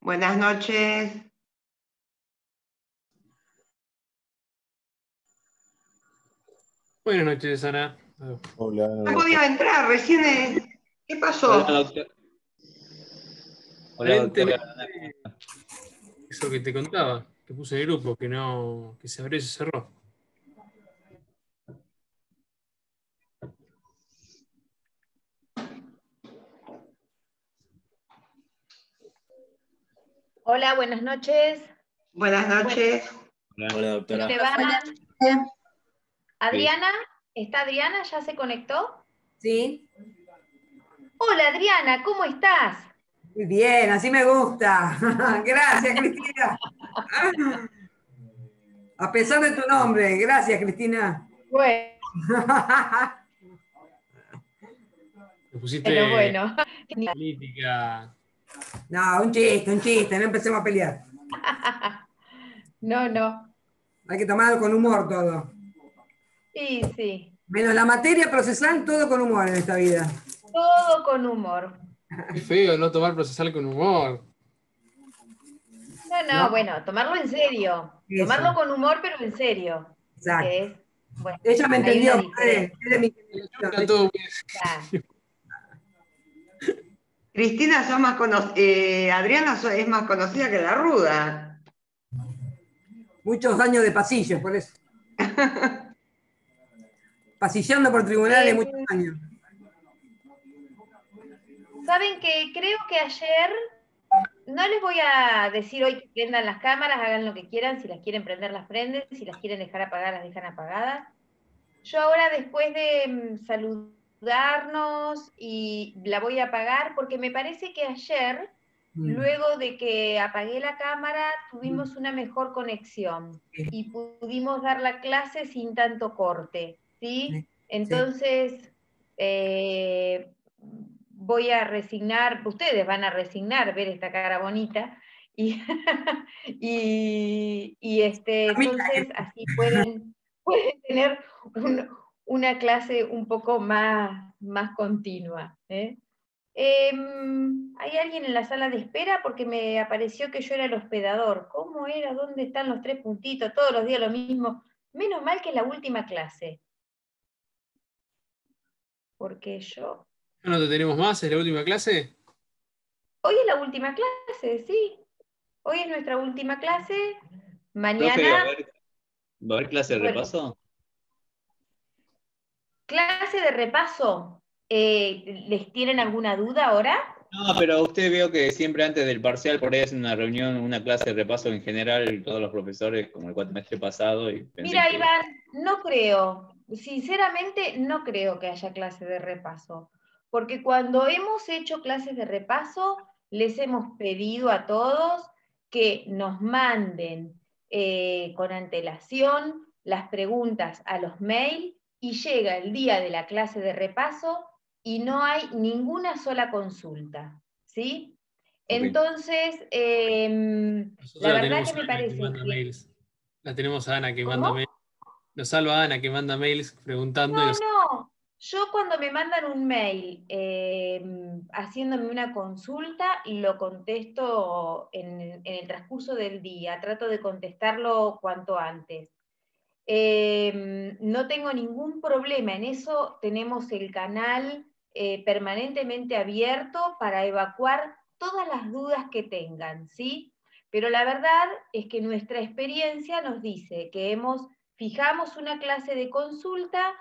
Buenas noches. Buenas noches, Ana. Hola. No podía entrar, recién. eh, ¿Qué pasó? Hola, doctor. Hola, doctora. Eso que te contaba, que puse en el grupo, que no, que se abrió y se cerró. Hola, buenas noches. Buenas noches. Hola, doctora. ¿Te? Adriana, ¿está Adriana? ¿Ya se conectó? Sí, Hola Adriana, ¿cómo estás? muy bien, así me gusta. Gracias, Cristina. A pesar de tu nombre, gracias, Cristina. Bueno, Le pusiste pero bueno. política. No, un chiste, un chiste, no empecemos a pelear. No, no. Hay que tomarlo con humor todo. Sí, sí. Menos la materia procesal, todo con humor en esta vida. Todo con humor. Es feo no tomar procesal con humor. No, no, No. bueno, tomarlo en serio. Eso. Tomarlo con humor, pero en serio. Exacto. Bueno, Ella me entendió. es de mi- Está todo. Cristina, sos más cono- eh, Adriana es más conocida que la ruda. Muchos años de pasillos, por eso. Pasillando por tribunales Eh, muchos años. Saben que creo que ayer, no les voy a decir hoy que prendan las cámaras, hagan lo que quieran, si las quieren prender las prenden, si las quieren dejar apagadas las dejan apagadas. Yo ahora después de mm, saludarnos y la voy a apagar porque me parece que ayer, Mm. luego de que apagué la cámara, tuvimos una mejor conexión y pudimos dar la clase sin tanto corte, ¿sí? Sí, Entonces, eh, voy a resignar, ustedes van a resignar ver esta cara bonita, y, y, y, este, entonces así pueden, pueden tener un- una clase un poco más, más continua. ¿eh? Em, ¿Hay alguien en la sala de espera? Porque me apareció que yo era el hospedador. ¿Cómo era? ¿Dónde están los tres puntitos? Todos los días lo mismo. Menos mal que es la última clase. Porque yo... ¿Ya no te tenemos más? ¿Es la última clase? Hoy es la última clase, sí. Hoy es nuestra última clase. Profe, ¿va a Mañana, haber, va a haber clase de Bueno. repaso? Clase de repaso. Eh, ¿Les tienen alguna duda ahora? No, pero usted veo que siempre antes del parcial por ahí hacen una reunión, una clase de repaso en general, todos los profesores, como el cuatrimestre pasado. Y Mira, que- Iván, no creo, sinceramente no creo que haya clase de repaso, porque cuando hemos hecho clases de repaso, les hemos pedido a todos que nos manden eh, con antelación las preguntas a los mail y llega el día de la clase de repaso y no hay ninguna sola consulta, ¿sí? Entonces, em, la verdad que me parece que-. La tenemos a Ana que ¿Cómo? manda mails. Nos salva a Ana que manda mails preguntando. y No, no. Yo cuando me mandan un mail eh, haciéndome una consulta, lo contesto en, en el transcurso del día. Trato de contestarlo cuanto antes. Eh, no tengo ningún problema. En eso tenemos el canal eh, permanentemente abierto para evacuar todas las dudas que tengan, ¿sí? Pero la verdad es que nuestra experiencia nos dice que hemos, fijamos una clase de consulta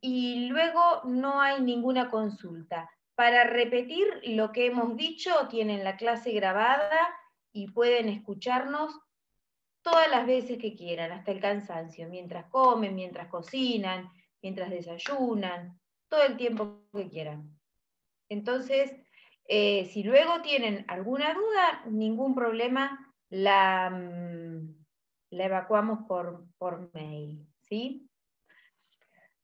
y luego no hay ninguna consulta. Para repetir lo que hemos dicho, tienen la clase grabada y pueden escucharnos todas las veces que quieran, hasta el cansancio, mientras comen, mientras cocinan, mientras desayunan, todo el tiempo que quieran. Entonces, eh, si luego tienen alguna duda, ningún problema, la, mm, la evacuamos por, por mail. ¿sí?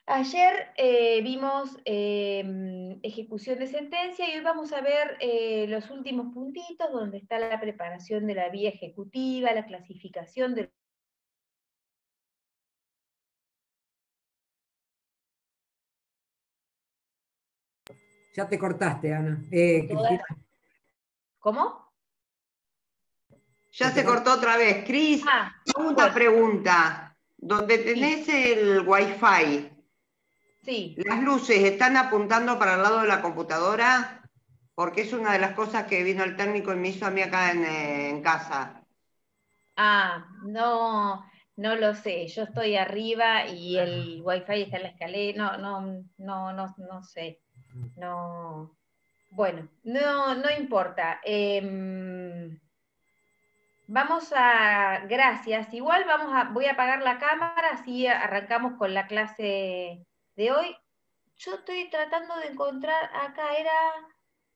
Ayer eh, vimos eh, ejecución de sentencia y hoy vamos a ver eh, los últimos puntitos donde está la preparación de la vía ejecutiva, la clasificación de Ya te cortaste, Ana. Eh. ¿Cómo? Ya se cortó otra vez. Cris, Ah, una pregunta. Donde tenés el wifi, sí. ¿las luces están apuntando para el lado de la computadora? Porque es una de las cosas que vino el técnico y me hizo a mí acá en, eh, en casa. Ah, no, no lo sé. Yo estoy arriba y el wifi está en la escalera. No, no, no, no, no sé. No. Bueno, no, no importa. Em, vamos a, gracias. Igual vamos a, voy a apagar la cámara, así arrancamos con la clase de hoy. Yo estoy tratando de encontrar, acá era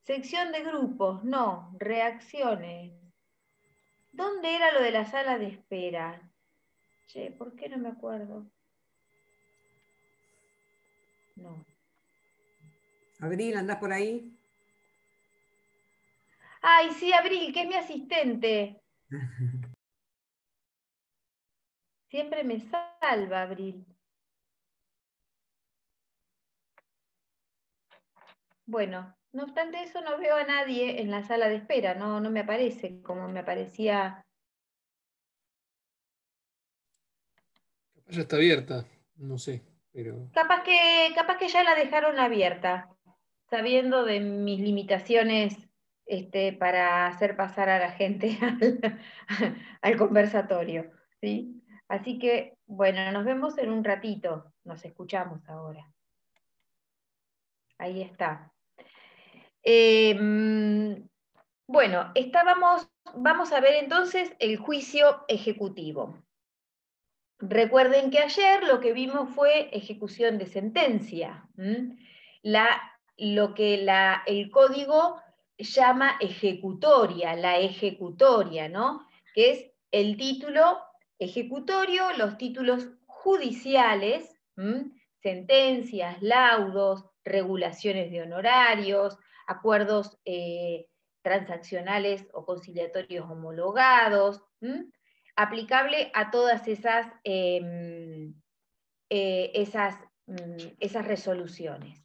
sección de grupos, no, reacciones. ¿Dónde era lo de la sala de espera? Che, ¿por qué no me acuerdo? No. Abril, ¿andás por ahí? Ay, sí, Abril, que es mi asistente. Siempre me salva, Abril. Bueno, no obstante eso, no veo a nadie en la sala de espera, no, no me aparece como me aparecía. Capaz ya está abierta, no sé, pero. Capaz que, capaz que ya la dejaron abierta, sabiendo de mis limitaciones este, para hacer pasar a la gente al, al conversatorio. ¿sí? Así que, bueno, nos vemos en un ratito, nos escuchamos ahora. Ahí está. Eh, bueno, estábamos, vamos a ver entonces el juicio ejecutivo. Recuerden que ayer lo que vimos fue ejecución de sentencia, la, lo que la, el código llama ejecutoria, la ejecutoria, ¿no? Que es el título ejecutorio, los títulos judiciales, sentencias, laudos, regulaciones de honorarios, acuerdos eh, transaccionales o conciliatorios homologados, aplicable a todas esas, eh, eh, esas, esas resoluciones.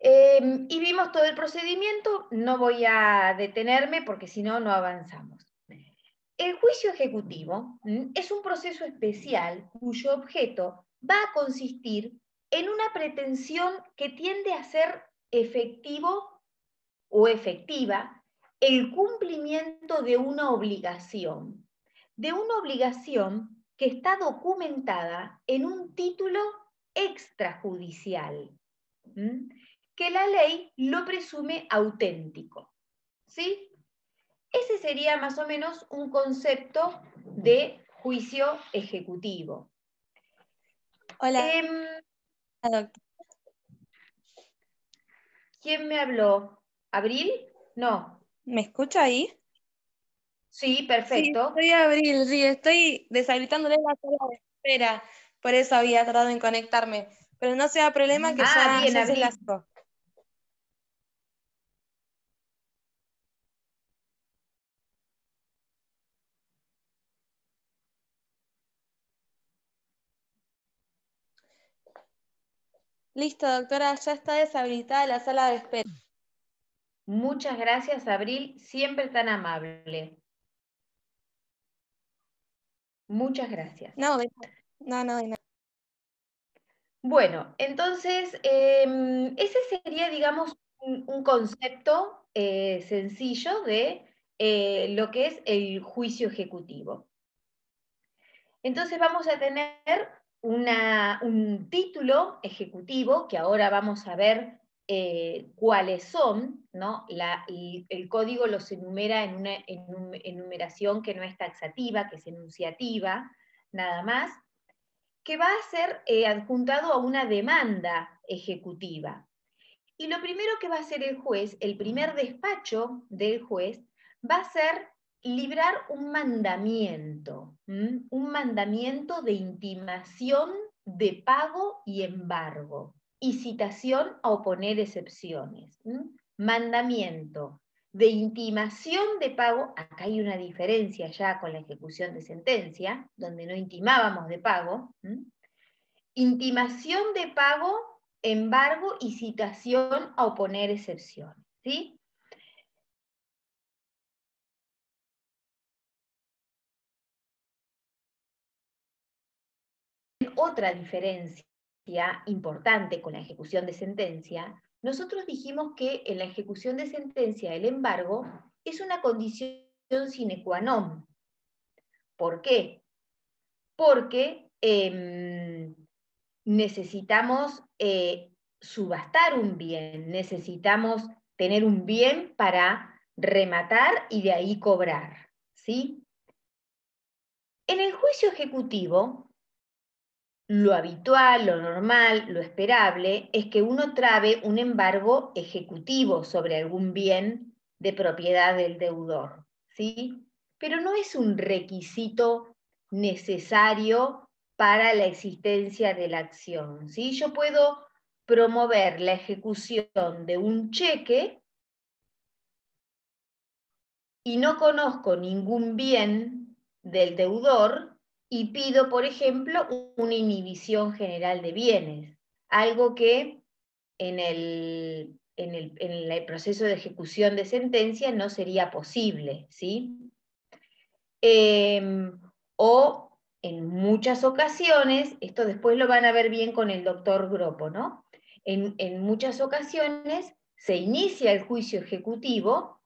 Eh, y vimos todo el procedimiento, no voy a detenerme porque si no, no avanzamos. El juicio ejecutivo es un proceso especial cuyo objeto va a consistir en una pretensión que tiende a ser efectivo o efectiva el cumplimiento de una obligación, de una obligación que está documentada en un título extrajudicial que la ley lo presume auténtico. ¿Sí? Ese sería más o menos un concepto de juicio ejecutivo. Hola. Eh, ¿Quién me habló? ¿Abril? No. ¿Me escucha ahí? Sí, perfecto. Sí, soy Abril, sí, estoy deshabilitándole la sala de espera, por eso había tratado en conectarme. Pero no sea problema que Ah, ya, bien, ya se las Listo, doctora, ya está deshabilitada la sala de espera. Muchas gracias, Abril, siempre tan amable. Muchas gracias. No, no, no, nada. Bueno, entonces, eh, ese sería, digamos, un, un concepto eh, sencillo de eh, lo que es el juicio ejecutivo. Entonces vamos a tener un título ejecutivo, que ahora vamos a ver eh, cuáles son, ¿no? El código los enumera en una enum- enumeración que no es taxativa, que es enunciativa, nada más que va a ser eh, adjuntado a una demanda ejecutiva. Y lo primero que va a hacer el juez, el primer despacho del juez, va a ser librar un mandamiento, un mandamiento de intimación de pago y embargo, y citación a oponer excepciones. Mandamiento de intimación de pago, acá hay una diferencia ya con la ejecución de sentencia, donde no intimábamos de pago, intimación de pago, embargo y citación a oponer excepciones. ¿sí? Otra diferencia importante con la ejecución de sentencia. Nosotros dijimos que en la ejecución de sentencia el embargo es una condición sine qua non. ¿Por qué? Porque em, necesitamos eh, subastar un bien, necesitamos tener un bien para rematar y de ahí cobrar. ¿sí? En el juicio ejecutivo, lo habitual, lo normal, lo esperable es que uno trabe un embargo ejecutivo sobre algún bien de propiedad del deudor, ¿sí? Pero no es un requisito necesario para la existencia de la acción, ¿sí? Yo puedo promover la ejecución de un cheque y no conozco ningún bien del deudor y pido, por ejemplo, una inhibición general de bienes, algo que en el, en el, proceso de ejecución de sentencia no sería posible, ¿sí? Em, o en muchas ocasiones, esto después lo van a ver bien con el doctor Gropo, ¿no? en, muchas ocasiones se inicia el juicio ejecutivo,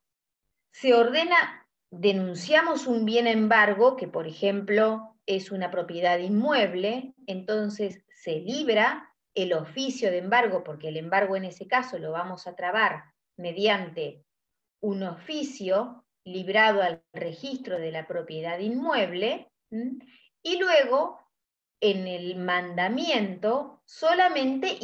se ordena, denunciamos un bien embargo, que por ejemplo es una propiedad inmueble, entonces se libra el oficio de embargo, porque el embargo en ese caso lo vamos a trabar mediante un oficio librado al registro de la propiedad inmueble, y luego en el mandamiento solamente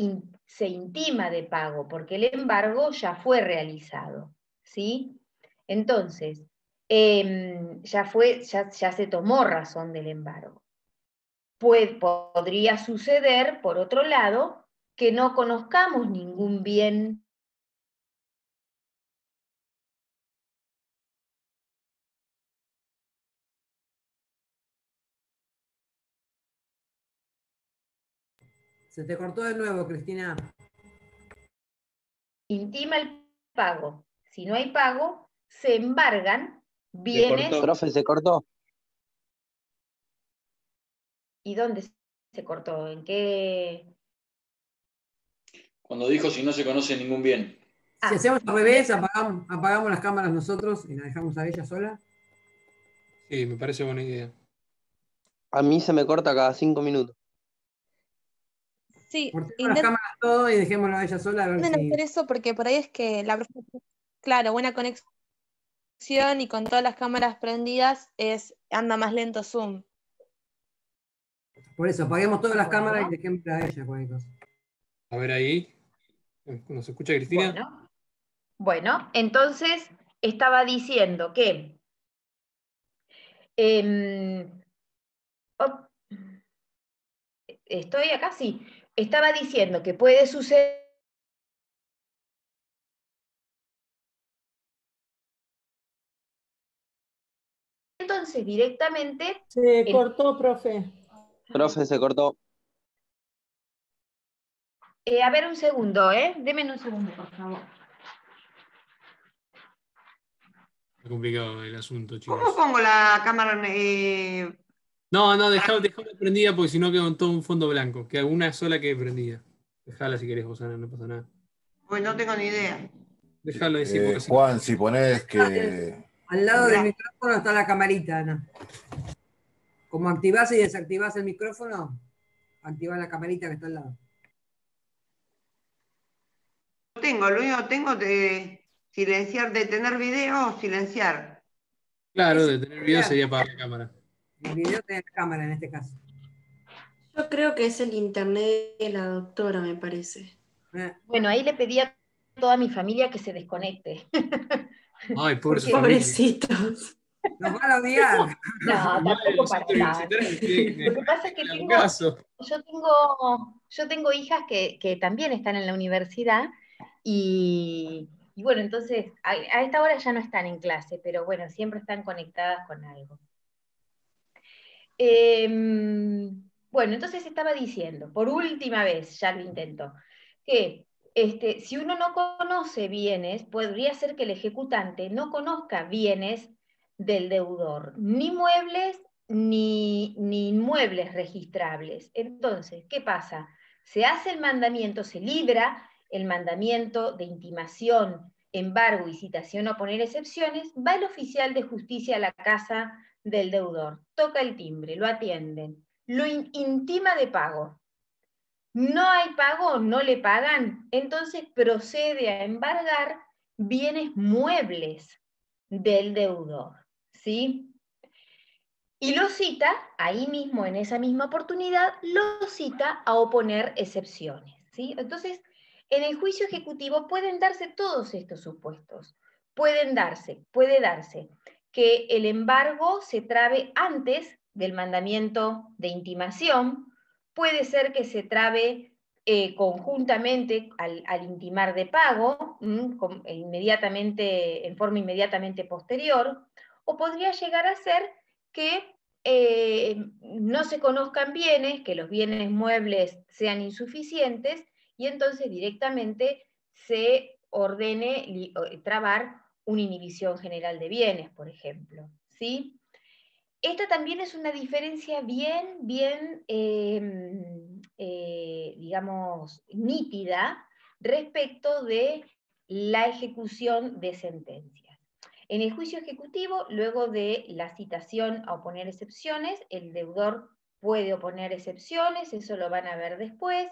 se intima de pago, porque el embargo ya fue realizado. ¿sí? Entonces, em, ya, fue, ya, se tomó razón del embargo. Pues, podría suceder, por otro lado, que no conozcamos ningún bien Se te cortó de nuevo, Cristina. Intima el pago. Si no hay pago, se embargan bienes. Profe, se cortó. ¿Y dónde se cortó? ¿En qué? Cuando dijo si no se conoce ningún bien. Si ah. hacemos al revés, apagamos, apagamos las cámaras nosotros y la dejamos a ella sola. Sí, me parece buena idea. A mí se me corta cada cinco minutos. Sí, las cámaras todo y dejémoslo a ella sola. A ver hacer eso porque por ahí es que la claro, buena conexión y con todas las cámaras prendidas es anda más lento Zoom. Por eso, apaguemos todas las cámaras y dejémosla a ella A ver ahí. ¿Nos escucha Cristina? Bueno, bueno entonces estaba diciendo que em, estoy acá, sí estaba diciendo que puede suceder entonces directamente... Se cortó, profe. Profe, se cortó. Eh, a ver un segundo, ¿eh? Deme un segundo, por favor. Está complicado el asunto, chicos. ¿Cómo pongo la cámara eh, no, no, dejala, prendida porque si no queda todo un fondo blanco. Que una sola quede prendida. Dejala si querés, Josana, no pasa nada. Pues no tengo ni idea. Déjalo decir. Eh, Juan, si pones que. Al lado del micrófono está la camarita, Ana. Como activás y desactivás el micrófono, activás la camarita que está al lado. Tengo, lo único que tengo de silenciar, de tener video o silenciar. Claro, de tener video sería para la cámara. El video tiene cámara en este caso. Yo creo que es el internet de la doctora, me parece. Eh. Bueno, ahí le pedí a toda mi familia que se desconecte. Ay, pobrecitos. Nos van a odiar. No, tampoco para nada. Lo que pasa es que tengo, yo, tengo, yo tengo hijas que, que también están en la universidad y, y bueno, entonces a, a, esta hora ya no están en clase, pero bueno, siempre están conectadas con algo. Em, bueno, entonces estaba diciendo, por última vez, ya lo intento, que este, si uno no conoce bienes, podría ser que el ejecutante no conozca bienes del deudor, ni muebles ni, ni inmuebles registrables. Entonces, ¿qué pasa? Se hace el mandamiento, se libra el mandamiento de intimación, embargo y citación a poner excepciones, va el oficial de justicia a la casa del deudor, toca el timbre, lo atienden, lo in- intima de pago. No hay pago, no le pagan, entonces procede a embargar bienes muebles del deudor, ¿sí? Y lo cita, ahí mismo, en esa misma oportunidad, lo cita a oponer excepciones, ¿sí? Entonces, en el juicio ejecutivo pueden darse todos estos supuestos. Pueden darse, puede darse que el embargo se trabe antes del mandamiento de intimación, puede ser que se trabe eh, conjuntamente al, intimar de pago, mm, e inmediatamente, en forma inmediatamente posterior, o podría llegar a ser que eh, no se conozcan bienes, que los bienes muebles sean insuficientes, y entonces directamente se ordene trabar una inhibición general de bienes, por ejemplo. ¿sí? Esta también es una diferencia bien, bien, eh, eh, digamos, nítida respecto de la ejecución de sentencias. En el juicio ejecutivo, luego de la citación a oponer excepciones, el deudor puede oponer excepciones, eso lo van a ver después.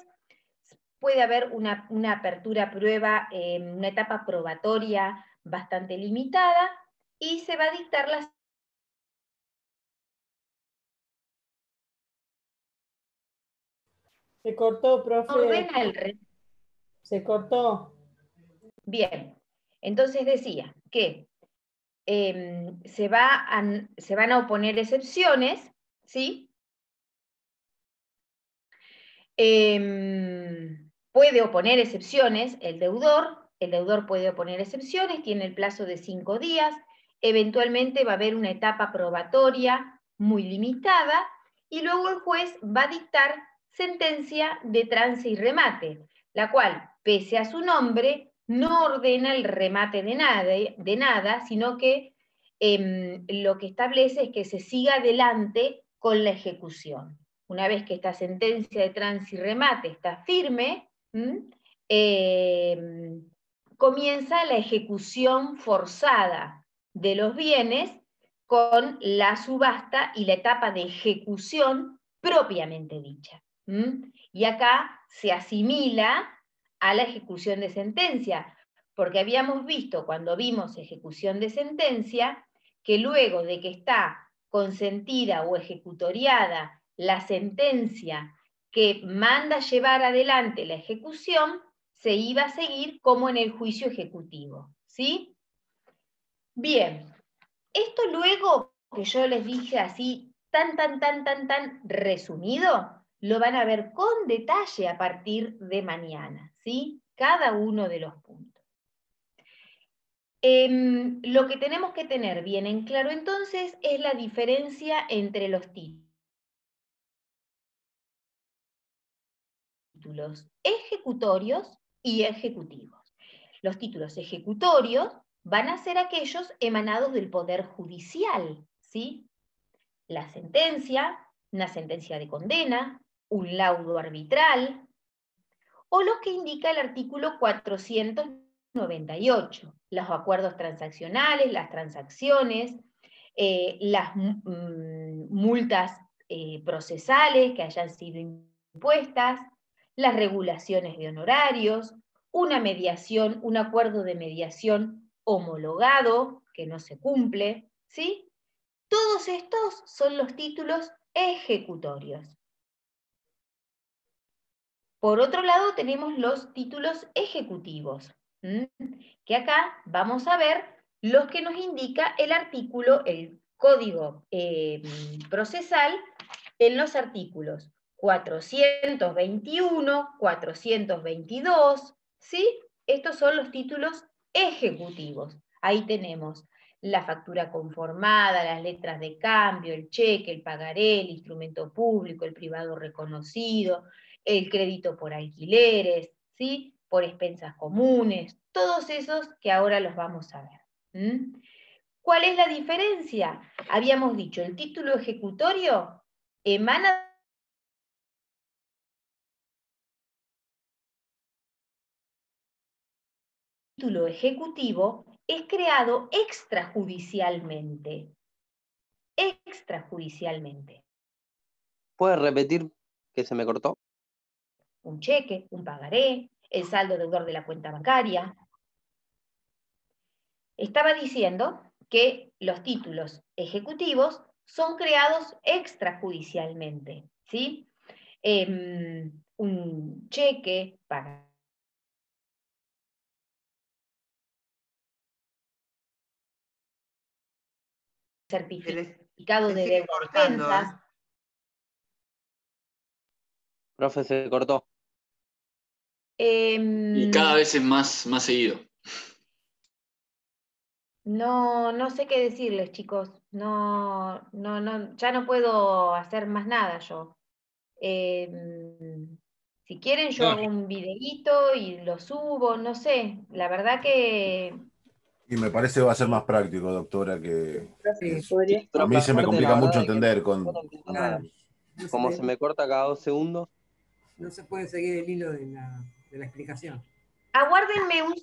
Puede haber una, una apertura prueba, eh, una etapa probatoria bastante limitada, y se va a dictar la Se cortó, profe. ordena el re- Se cortó. Bien, entonces decía que em, se, va a- se van a oponer excepciones, ¿sí? Em, puede oponer excepciones el deudor, el deudor puede oponer excepciones, tiene el plazo de cinco días, eventualmente va a haber una etapa probatoria muy limitada y luego el juez va a dictar sentencia de trance y remate, la cual, pese a su nombre, no ordena el remate de nada, de nada sino que em, lo que establece es que se siga adelante con la ejecución. Una vez que esta sentencia de trance y remate está firme, em, comienza la ejecución forzada de los bienes con la subasta y la etapa de ejecución propiamente dicha. Y acá se asimila a la ejecución de sentencia, porque habíamos visto cuando vimos ejecución de sentencia que luego de que está consentida o ejecutoriada la sentencia que manda llevar adelante la ejecución, se iba a seguir como en el juicio ejecutivo. ¿Sí? Bien, esto luego que yo les dije así, tan, tan, tan, tan, tan resumido, lo van a ver con detalle a partir de mañana, ¿sí? Cada uno de los puntos. Em, lo que tenemos que tener bien en claro entonces es la diferencia entre los títulos ejecutorios y ejecutivos. Los títulos ejecutorios van a ser aquellos emanados del Poder Judicial, ¿sí? La sentencia, una sentencia de condena, un laudo arbitral, o los que indica el artículo 498, los acuerdos transaccionales, las transacciones, eh, las mm, multas eh, procesales que hayan sido impuestas, las regulaciones de honorarios, una mediación, un acuerdo de mediación homologado que no se cumple, ¿sí? Todos estos son los títulos ejecutorios. Por otro lado, tenemos los títulos ejecutivos, que acá vamos a ver los que nos indica el artículo, el código eh, procesal, en los artículos 421, 422, ¿sí? Estos son los títulos ejecutivos. Ahí tenemos la factura conformada, las letras de cambio, el cheque, el pagaré, el instrumento público, el privado reconocido, el crédito por alquileres, ¿sí? por expensas comunes, todos esos que ahora los vamos a ver. ¿Cuál es la diferencia? Habíamos dicho, el título ejecutorio emana título ejecutivo es creado extrajudicialmente. Extrajudicialmente. ¿Puedes repetir que se me cortó? Un cheque, un pagaré, el saldo deudor de la cuenta bancaria. Estaba diciendo que los títulos ejecutivos son creados extrajudicialmente, ¿sí? Em, un cheque, pagaré certificado de deuda cortando, expensas. Profe, se cortó. Em, Y cada vez es más, más seguido. No, no sé qué decirles, chicos. No, no, no, ya no puedo hacer más nada yo. Em, si quieren, yo No. hago un videíto y lo subo, no sé. La verdad que Y me parece va a ser más práctico, doctora, que Sí. a mí se me complica mucho que entender con... Como se me corta cada dos segundos, no se puede seguir el hilo de la, de la explicación. aguárdenme un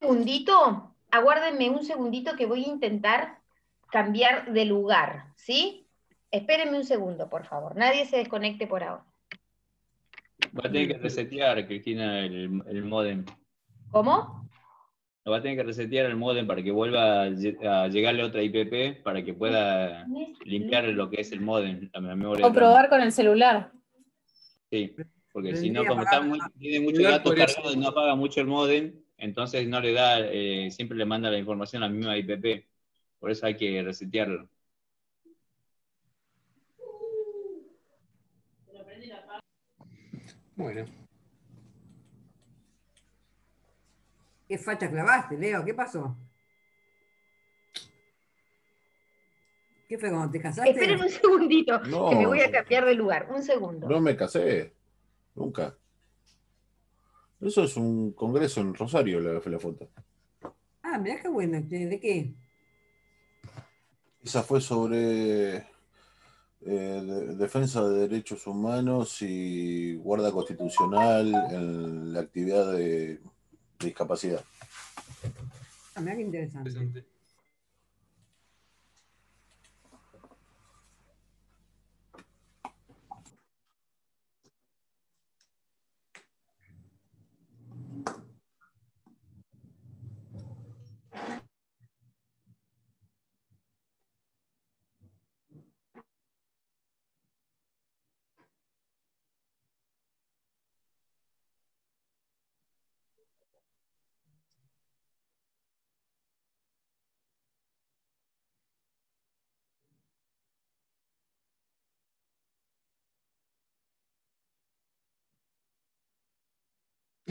segundito, aguárdenme un segundito que voy a intentar cambiar de lugar, ¿sí? Espérenme un segundo, por favor. Nadie se desconecte por ahora. Va a tener que resetear, Cristina, el, el modem. ¿Cómo? Va a tener que resetear el modem para que vuelva a lle- a llegarle otra IPP para que pueda limpiar lo que es el modem, la memoria. O probar con el celular. Sí, porque si no, como está muy, tiene datos podría cargados y no apaga mucho el modem, entonces no le da, eh, siempre le manda la información a la misma IPP. Por eso hay que resetearlo. Bueno, ¿Qué facha clavaste, Leo? ¿Qué pasó? ¿Qué fue cuando te casaste? Espérenme un segundito, No. que me voy a cambiar de lugar. Un segundo. No me casé, nunca. Eso es un congreso en Rosario, la, la foto. Ah, mirá qué bueno. ¿De qué? Esa fue sobre eh, de- defensa de derechos humanos y guarda constitucional en la actividad de, de discapacidad. Ah, mirá qué interesante. interesante.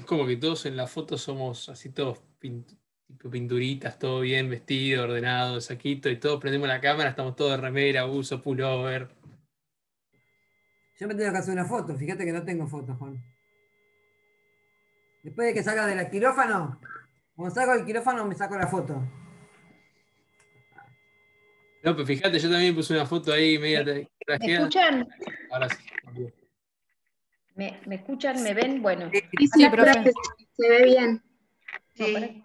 Es como que todos en la foto somos así todos pin- tipo pinturitas, todo bien vestido, ordenado, saquito, y todos prendemos la cámara, estamos todos de remera, uso, pullover. Yo me tengo que hacer una foto. Fíjate que no tengo foto, Juan. Después de que salga del quirófano, cuando salgo del quirófano me saco la foto. No, pero fíjate, yo también puse una foto ahí media ¿Me escuchan? Ahora sí. ¿Me, me escuchan? ¿Me ven? Bueno. Sí, sí, profe, se ve bien. Sí.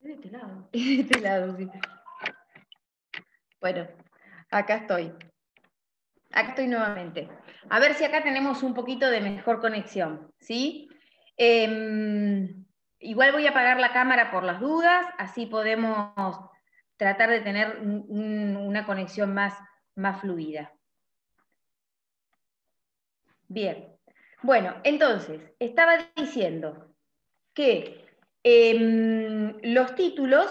De este lado. De este lado, sí. Bueno, acá estoy. Acá estoy nuevamente. A ver si acá tenemos un poquito de mejor conexión, ¿sí? Em, igual voy a apagar la cámara por las dudas, así podemos tratar de tener un- un- una conexión más, más fluida. Bien. Bueno, entonces, estaba diciendo que em, los títulos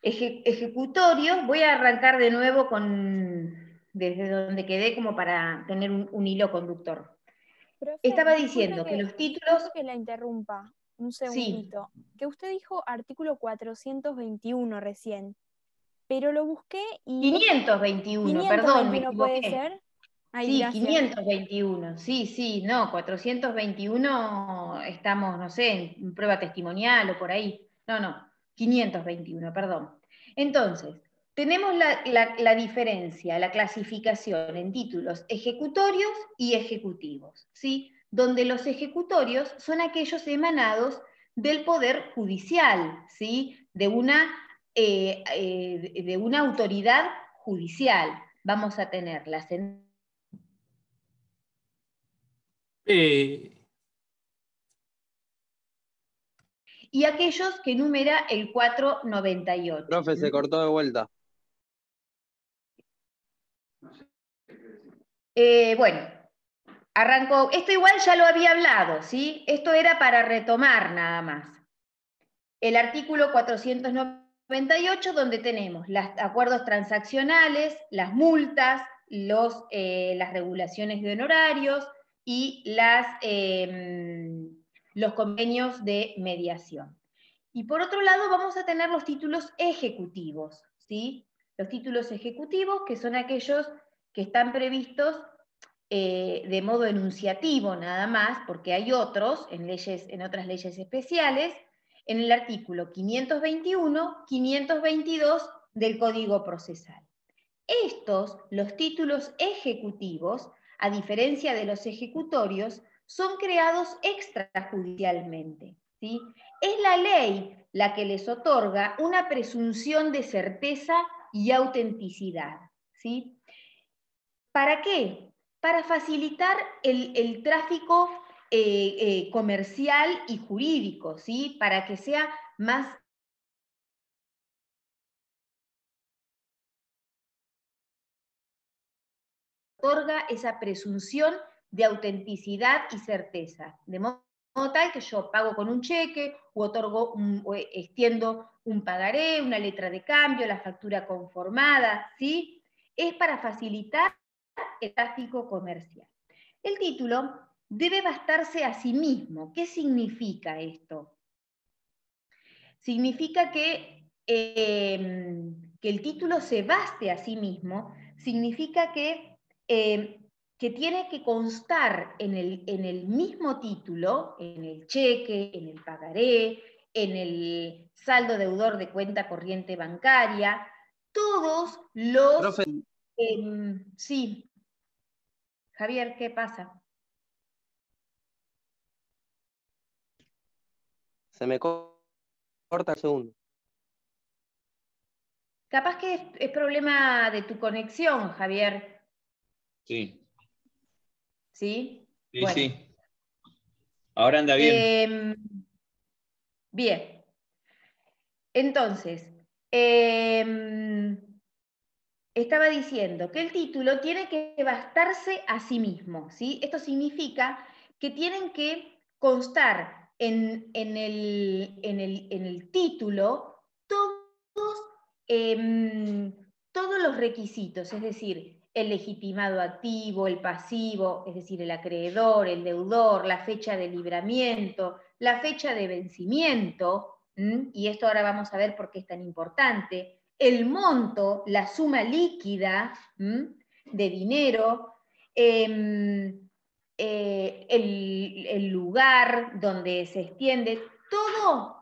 eje- ejecutorios, voy a arrancar de nuevo con desde donde quedé como para tener un, un hilo conductor. Profe, Estaba diciendo que los títulos- que la interrumpa un segundito. Que usted dijo artículo 421 recién, pero lo busqué y... 521, perdón, me 521 puede equivoqué. ser. Ay, sí, gracias. 521, sí, sí, no, 421 estamos, no sé, en prueba testimonial o por ahí. No, no, 521, perdón. Entonces, tenemos la, la- la diferencia, la clasificación en títulos ejecutorios y ejecutivos, ¿sí? Donde los ejecutorios son aquellos emanados del Poder Judicial, ¿sí? De una, eh, eh, de- una autoridad judicial. Vamos a tener la sen- Eh, y aquellos que numera el 498. Profe, se cortó de vuelta. Eh, bueno, arrancó. Esto igual ya lo había hablado, ¿sí? Esto era para retomar nada más. El artículo 498, donde tenemos los acuerdos transaccionales, las multas, los, eh, las regulaciones de honorarios y eh, los convenios de mediación. Y por otro lado, vamos a tener los títulos ejecutivos, ¿sí? Los títulos ejecutivos, que son aquellos que están previstos eh, de modo enunciativo nada más, porque hay otros en, leyes, en otras leyes especiales, en el artículo 521, 522 del Código Procesal. Estos, los títulos ejecutivos, a diferencia de los ejecutorios, son creados extrajudicialmente. ¿sí? Es la ley la que les otorga una presunción de certeza y autenticidad. ¿sí? ¿Para qué? Para facilitar el, el tráfico eh, eh, comercial y jurídico, ¿sí? Para que sea más otorga esa presunción de autenticidad y certeza, de modo tal que yo pago con un cheque o otorgo o extiendo un pagaré, una letra de cambio, la factura conformada, ¿sí? Es para facilitar el tráfico comercial. El título debe bastarse a sí mismo. ¿Qué significa esto? Significa que, eh, que el título se baste a sí mismo, significa que, eh, que tiene que constar en el, en el mismo título, en el cheque, en el pagaré, en el saldo deudor de cuenta corriente bancaria, todos los... Profe. em, sí. Javier, ¿qué pasa? Se me co- corta el segundo. Capaz que es, es problema de tu conexión, Javier. Sí, ¿Sí? sí, Bueno. sí. Ahora anda bien. Em, bien. Entonces, em, estaba diciendo que el título tiene que bastarse a sí mismo, ¿sí? Esto significa que tienen que constar en, en el, en el- en el título todos, em, todos los requisitos, es decir, el legitimado activo, el pasivo, es decir, el acreedor, el deudor, la fecha de libramiento, la fecha de vencimiento, y esto ahora vamos a ver por qué es tan importante, el monto, la suma líquida de dinero, em, eh, el, lugar donde se extiende, todo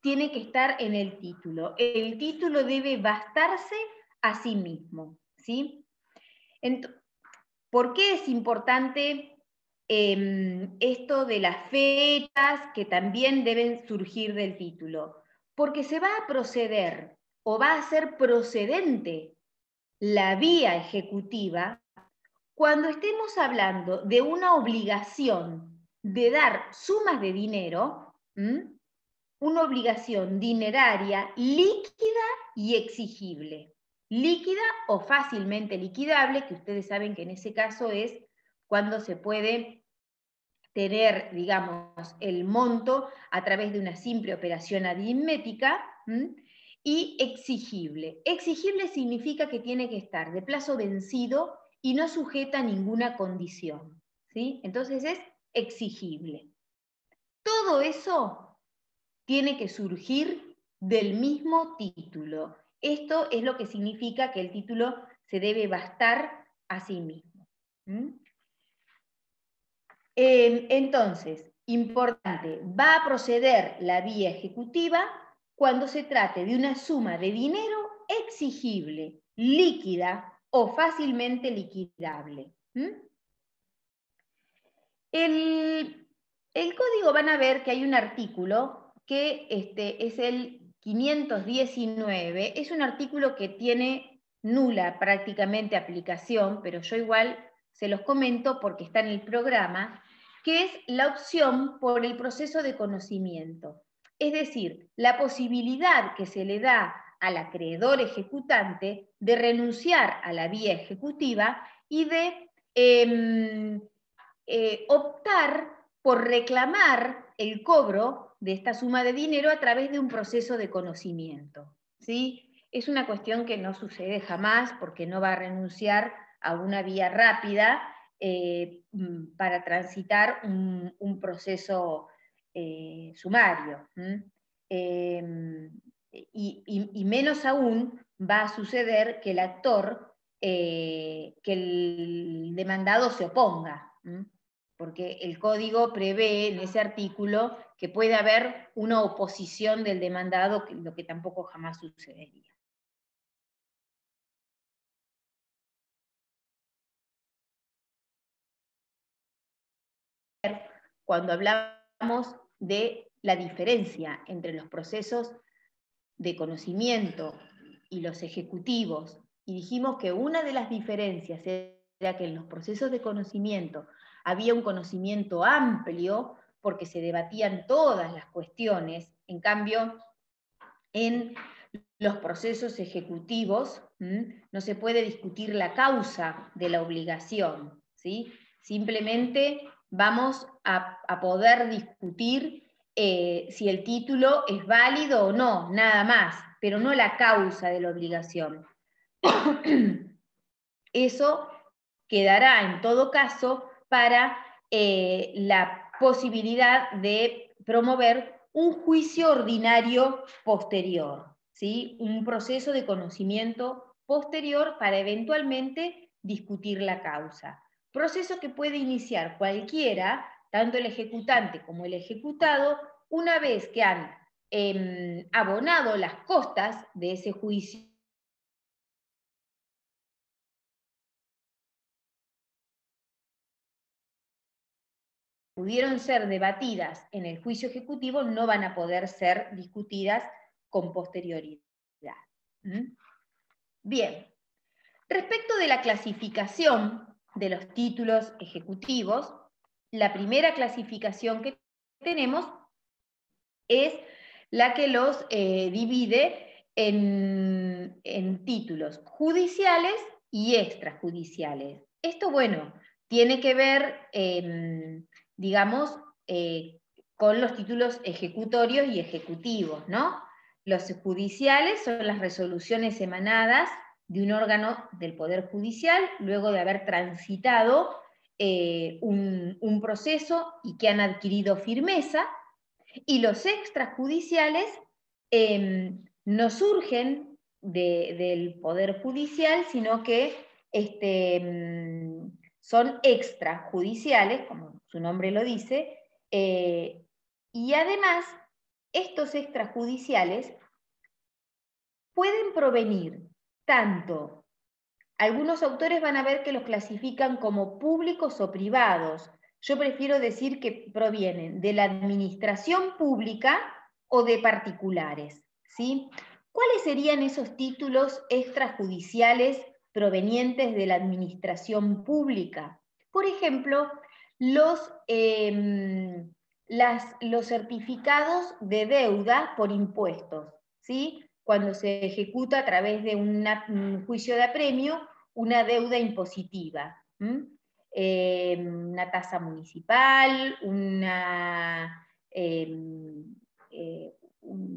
tiene que estar en el título. El título debe bastarse a sí mismo. ¿sí? ¿Por qué es importante em, esto de las fechas que también deben surgir del título? Porque se va a proceder o va a ser procedente la vía ejecutiva cuando estemos hablando de una obligación de dar sumas de dinero, una obligación dineraria líquida y exigible. Líquida o fácilmente liquidable, que ustedes saben que en ese caso es cuando se puede tener, digamos, el monto a través de una simple operación aritmética, y exigible. Exigible significa que tiene que estar de plazo vencido y no sujeta a ninguna condición. ¿sí? Entonces es exigible. Todo eso tiene que surgir del mismo título. Esto es lo que significa que el título se debe bastar a sí mismo. Eh, entonces, importante, va a proceder la vía ejecutiva cuando se trate de una suma de dinero exigible, líquida o fácilmente liquidable. El, el código van a ver que hay un artículo que este, es el 519, es un artículo que tiene nula prácticamente aplicación, pero yo igual se los comento porque está en el programa, que es la opción por el proceso de conocimiento. Es decir, la posibilidad que se le da al acreedor ejecutante de renunciar a la vía ejecutiva y de em, eh, optar por reclamar el cobro de esta suma de dinero a través de un proceso de conocimiento. ¿sí? Es una cuestión que no sucede jamás porque no va a renunciar a una vía rápida eh, mm, para transitar un, proceso eh, sumario. Em, y, menos aún va a suceder que el actor, eh, que el demandado se oponga, porque el código prevé en ese artículo que puede haber una oposición del demandado, lo que tampoco jamás sucedería. Cuando hablamos de la diferencia entre los procesos de conocimiento y los ejecutivos, y dijimos que una de las diferencias era que en los procesos de conocimiento había un conocimiento amplio porque se debatían todas las cuestiones, en cambio, en los procesos ejecutivos no se puede discutir la causa de la obligación, ¿sí? simplemente vamos a, poder discutir eh, si el título es válido o no, nada más, pero no la causa de la obligación. Eso quedará en todo caso para eh, la posibilidad de promover un juicio ordinario posterior, ¿sí? un proceso de conocimiento posterior para eventualmente discutir la causa. Proceso que puede iniciar cualquiera tanto el ejecutante como el ejecutado, una vez que han em, abonado las costas de ese juicio, pudieron ser debatidas en el juicio ejecutivo, no van a poder ser discutidas con posterioridad. ¿Mm? Bien, respecto de la clasificación de los títulos ejecutivos, la primera clasificación que tenemos es la que los eh, divide en, títulos judiciales y extrajudiciales. Esto, bueno, tiene que ver, em, digamos, eh, con los títulos ejecutorios y ejecutivos, ¿no? Los judiciales son las resoluciones emanadas de un órgano del Poder Judicial luego de haber transitado eh, un, proceso y que han adquirido firmeza, y los extrajudiciales em, no surgen del Poder Judicial, sino que este, em, son extrajudiciales, como su nombre lo dice, eh, y además estos extrajudiciales pueden provenir tanto algunos autores van a ver que los clasifican como públicos o privados. Yo prefiero decir que provienen de la administración pública o de particulares. ¿sí? ¿Cuáles serían esos títulos extrajudiciales provenientes de la administración pública? Por ejemplo, los, em, los certificados de deuda por impuestos. ¿sí? cuando se ejecuta a través de un juicio de apremio una deuda impositiva. Eh, una tasa municipal, em, eh,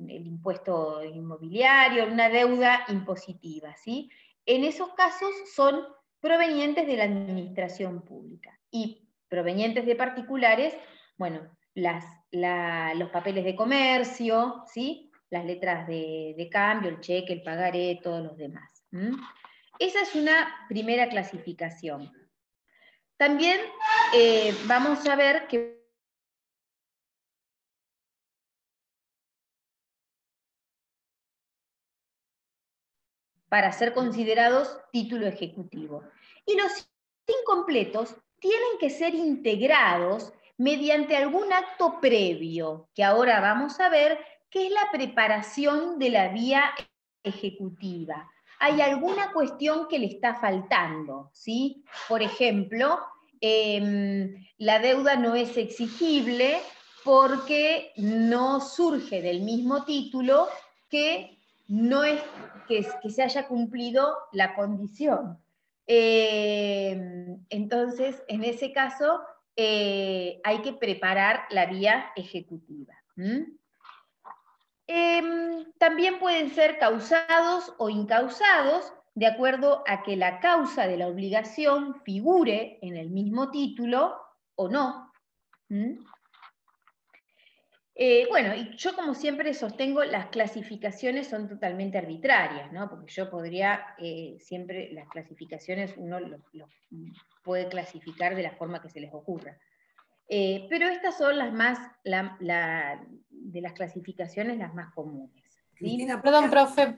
el impuesto inmobiliario, una deuda impositiva. ¿sí? En esos casos son provenientes de la administración pública y provenientes de particulares, bueno, los papeles de comercio, ¿sí? las letras de, cambio, el cheque, el pagaré, todos los demás. Esa es una primera clasificación. También eh, vamos a ver que para ser considerados título ejecutivo. Y los incompletos tienen que ser integrados mediante algún acto previo, que ahora vamos a ver, que es la preparación de la vía ejecutiva. Hay alguna cuestión que le está faltando, ¿sí? Por ejemplo, em, la deuda no es exigible porque no surge del mismo título que no es que, se haya cumplido la condición. Em, entonces, en ese caso, eh, hay que preparar la vía ejecutiva. Em, también pueden ser causados o incausados de acuerdo a que la causa de la obligación figure en el mismo título o no. Eh, bueno, y yo como siempre sostengo, las clasificaciones son totalmente arbitrarias, ¿no? Porque yo podría, eh, siempre las clasificaciones uno los puede clasificar de la forma que se les ocurra. Eh, pero estas son las más, de las clasificaciones las más comunes. Cristina, perdón, profe.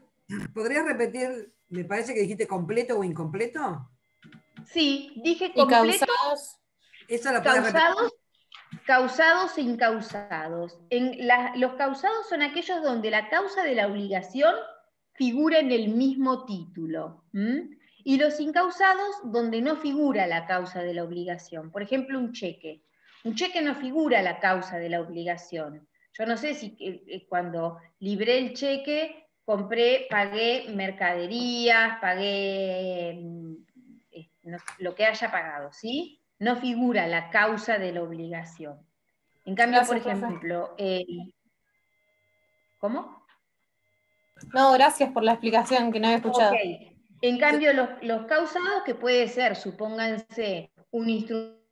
¿Podrías repetir, me parece que dijiste completo o incompleto? Sí, dije completo. causados? Esa la causados, causados e incausados. En los causados son aquellos donde la causa de la obligación figura en el mismo título. Y los incausados donde no figura la causa de la obligación. Por ejemplo, un cheque. Un cheque no figura la causa de la obligación. Yo no sé si eh, eh, cuando libré el cheque, compré, pagué mercaderías, pagué mm, eh, lo que haya pagado, ¿sí? No figura la causa de la obligación. En cambio, por ejemplo, ¿cómo? No, gracias por la explicación que no había escuchado. En cambio, los, los causados, que puede ser, supónganse, un instrumento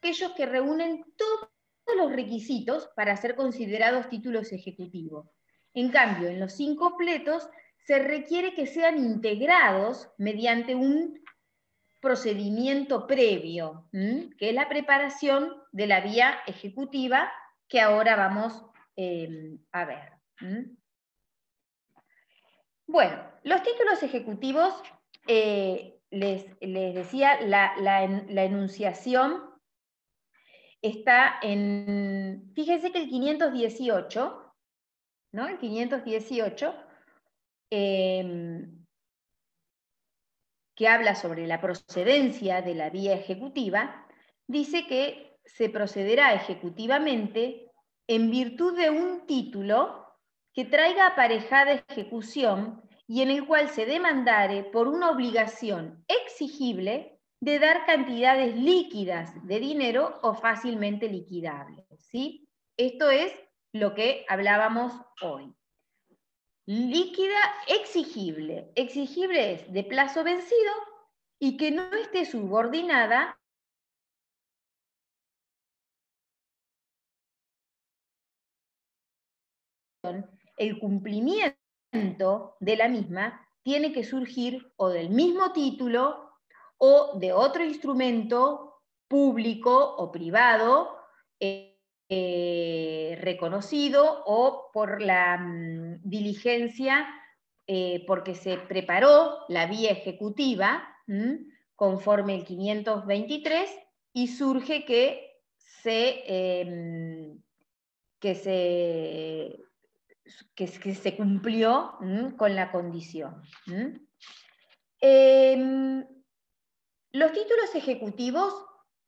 aquellos que reúnen todos los requisitos para ser considerados títulos ejecutivos. En cambio, en los incompletos se requiere que sean integrados mediante un procedimiento previo, que es la preparación de la vía ejecutiva que ahora vamos em, a ver. Bueno, los títulos ejecutivos, eh, les, decía, la, la enunciación está en, fíjense que el 518, ¿no? El 518, em, que habla sobre la procedencia de la vía ejecutiva, dice que se procederá ejecutivamente en virtud de un título que traiga aparejada ejecución y en el cual se demandare por una obligación exigible de dar cantidades líquidas de dinero o fácilmente liquidables. ¿sí? Esto es lo que hablábamos hoy. Líquida exigible. Exigible es de plazo vencido y que no esté subordinada el cumplimiento de la misma tiene que surgir o del mismo título o de otro instrumento público o privado eh, eh, reconocido o por la mm, diligencia eh, porque se preparó la vía ejecutiva conforme el 523 y surge que se, em, que se, que, se cumplió con la condición. Los títulos ejecutivos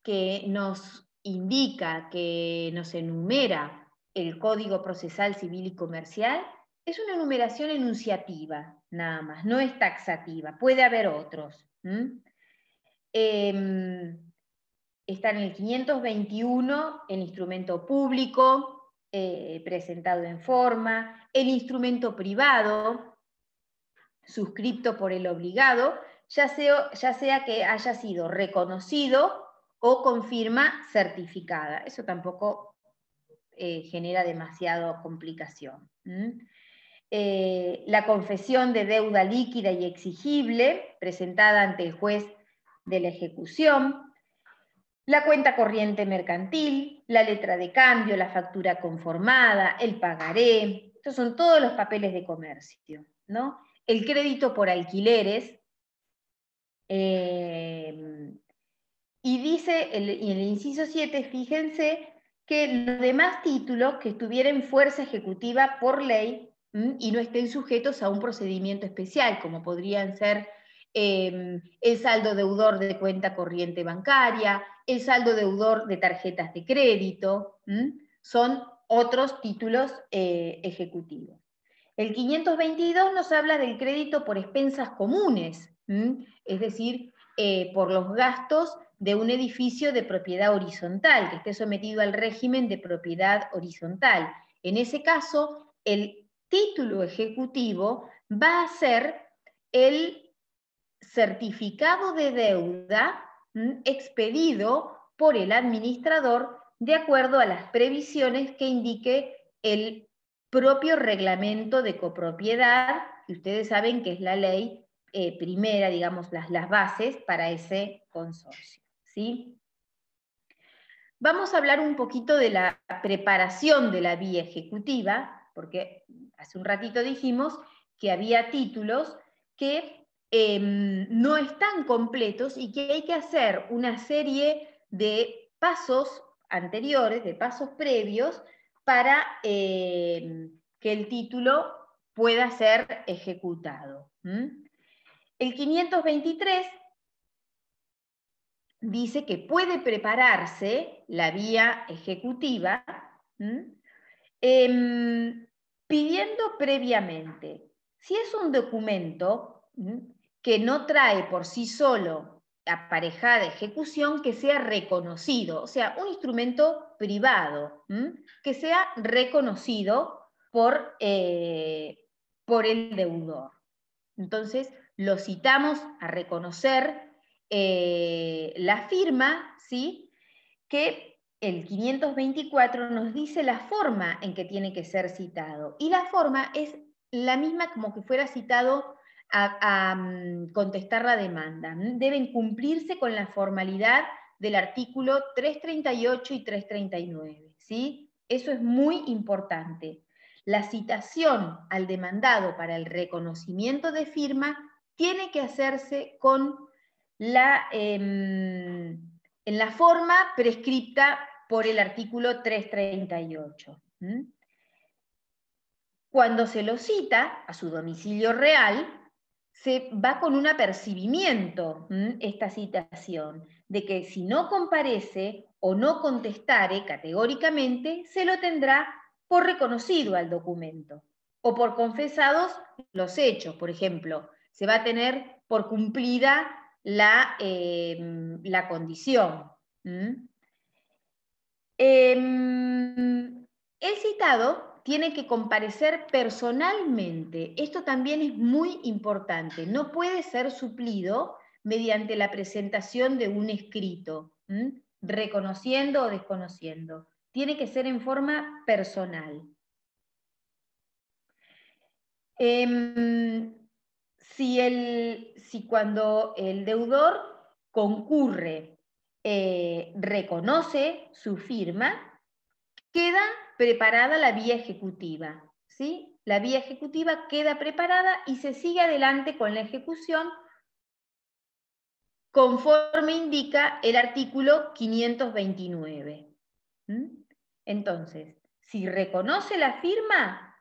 que nos indica, que nos enumera el Código Procesal Civil y Comercial, es una enumeración enunciativa, nada más, no es taxativa, puede haber otros. Em, está en el 521 el instrumento público eh, presentado en forma, el instrumento privado suscripto por el obligado, ya sea, que haya sido reconocido o con firma certificada. Eso tampoco eh, genera demasiada complicación. eh, la confesión de deuda líquida y exigible presentada ante el juez de la ejecución, la cuenta corriente mercantil, la letra de cambio, la factura conformada, el pagaré, estos son todos los papeles de comercio, ¿no? El crédito por alquileres, eh, y dice en el inciso 7, fíjense, que los demás títulos que estuvieran fuerza ejecutiva por ley y no estén sujetos a un procedimiento especial, como podrían ser em, el saldo deudor de cuenta corriente bancaria, el saldo deudor de tarjetas de crédito, son otros títulos eh, ejecutivos. El 522 nos habla del crédito por expensas comunes, es decir, eh, por los gastos de un edificio de propiedad horizontal, que esté sometido al régimen de propiedad horizontal. En ese caso, el título ejecutivo va a ser el certificado de deuda expedido por el administrador de acuerdo a las previsiones que indique el propio reglamento de copropiedad, que ustedes saben que es la ley eh, primera, digamos, las, las bases para ese consorcio. ¿Sí? Vamos a hablar un poquito de la preparación de la vía ejecutiva, porque hace un ratito dijimos que había títulos que em, no están completos y que hay que hacer una serie de pasos anteriores, de pasos previos, para em, que el título pueda ser ejecutado. El 523 dice que puede prepararse la vía ejecutiva em, pidiendo previamente, si es un documento que no trae por sí solo aparejada ejecución, que sea reconocido, o sea, un instrumento privado, que sea reconocido por, eh, por el deudor. Entonces, lo citamos a reconocer eh, la firma, ¿sí? que el 524 nos dice la forma en que tiene que ser citado. Y la forma es la misma como que fuera citado a, mm, contestar la demanda. Deben cumplirse con la formalidad del artículo 338 y 339. ¿sí? Eso es muy importante. La citación al demandado para el reconocimiento de firma tiene que hacerse con la, em, en la forma prescripta por el artículo 338. Cuando se lo cita a su domicilio real, se va con un apercibimiento esta citación, de que si no comparece o no contestare categóricamente, se lo tendrá por reconocido al documento o por confesados los hechos. Por ejemplo, se va a tener por cumplida la, em, la condición. Em, el citado tiene que comparecer personalmente. Esto también es muy importante. No puede ser suplido mediante la presentación de un escrito, reconociendo o desconociendo. Tiene que ser en forma personal. Em, si, el, si cuando el deudor concurre, eh, reconoce su firma, queda preparada la vía ejecutiva. ¿sí? La vía ejecutiva queda preparada y se sigue adelante con la ejecución conforme indica el artículo 529. Entonces, si reconoce la firma,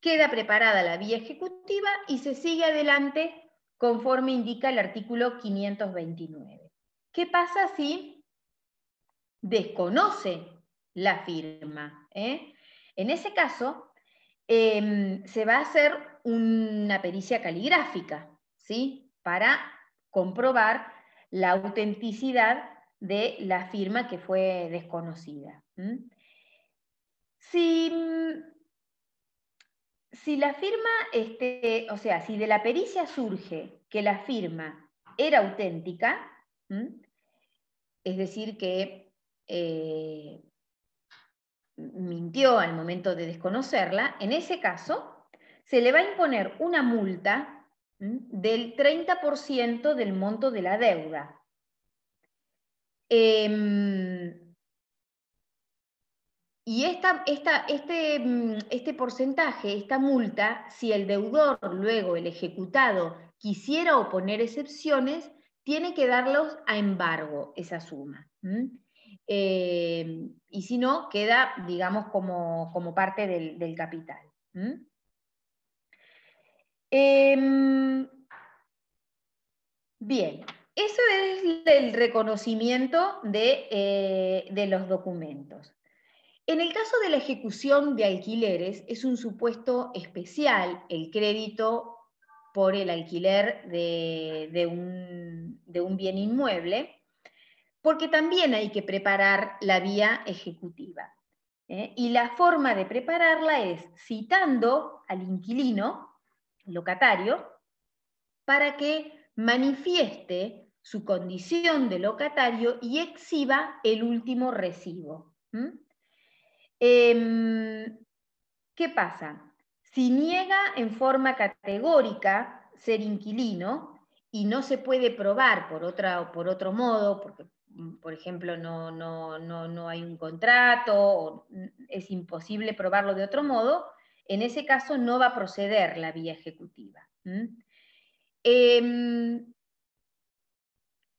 queda preparada la vía ejecutiva y se sigue adelante conforme indica el artículo 529. ¿Qué pasa si desconoce la firma? Eh? En ese caso, em, se va a hacer una pericia caligráfica, ¿sí? Para comprobar la autenticidad de la firma que fue desconocida. Si si la firma, este, o sea, si de la pericia surge que la firma era auténtica, es decir, que eh, mintió al momento de desconocerla, en ese caso se le va a imponer una multa del 30% del monto de la deuda. Em, y esta, este, mm, este porcentaje, esta multa, si el deudor, luego el ejecutado, quisiera oponer excepciones, tiene que darlos a embargo esa suma. Eh, y si no, queda, digamos, como, parte del, capital. Em, bien, eso es el reconocimiento de, eh, de los documentos. En el caso de la ejecución de alquileres, es un supuesto especial el crédito por el alquiler de, un, bien inmueble, porque también hay que preparar la vía ejecutiva. ¿eh? Y la forma de prepararla es citando al inquilino, locatario, para que manifieste su condición de locatario y exhiba el último recibo. Em, ¿Qué pasa? Si niega en forma categórica ser inquilino y no se puede probar por, otra, por otro modo, porque, mm, por ejemplo, no, no, hay un contrato o es imposible probarlo de otro modo, en ese caso no va a proceder la vía ejecutiva. Em,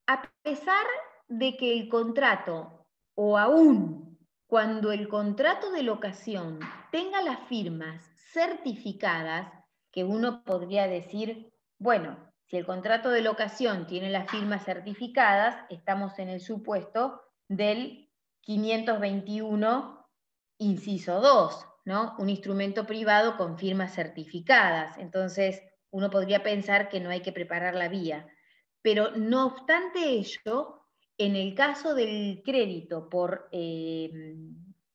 a pesar de que el contrato o aún cuando el contrato de locación tenga las firmas certificadas, que uno podría decir, bueno, si el contrato de locación tiene las firmas certificadas, estamos en el supuesto del 521, inciso 2, ¿no? Un instrumento privado con firmas certificadas. Entonces, uno podría pensar que no hay que preparar la vía. Pero no obstante ello, en el caso del crédito por eh,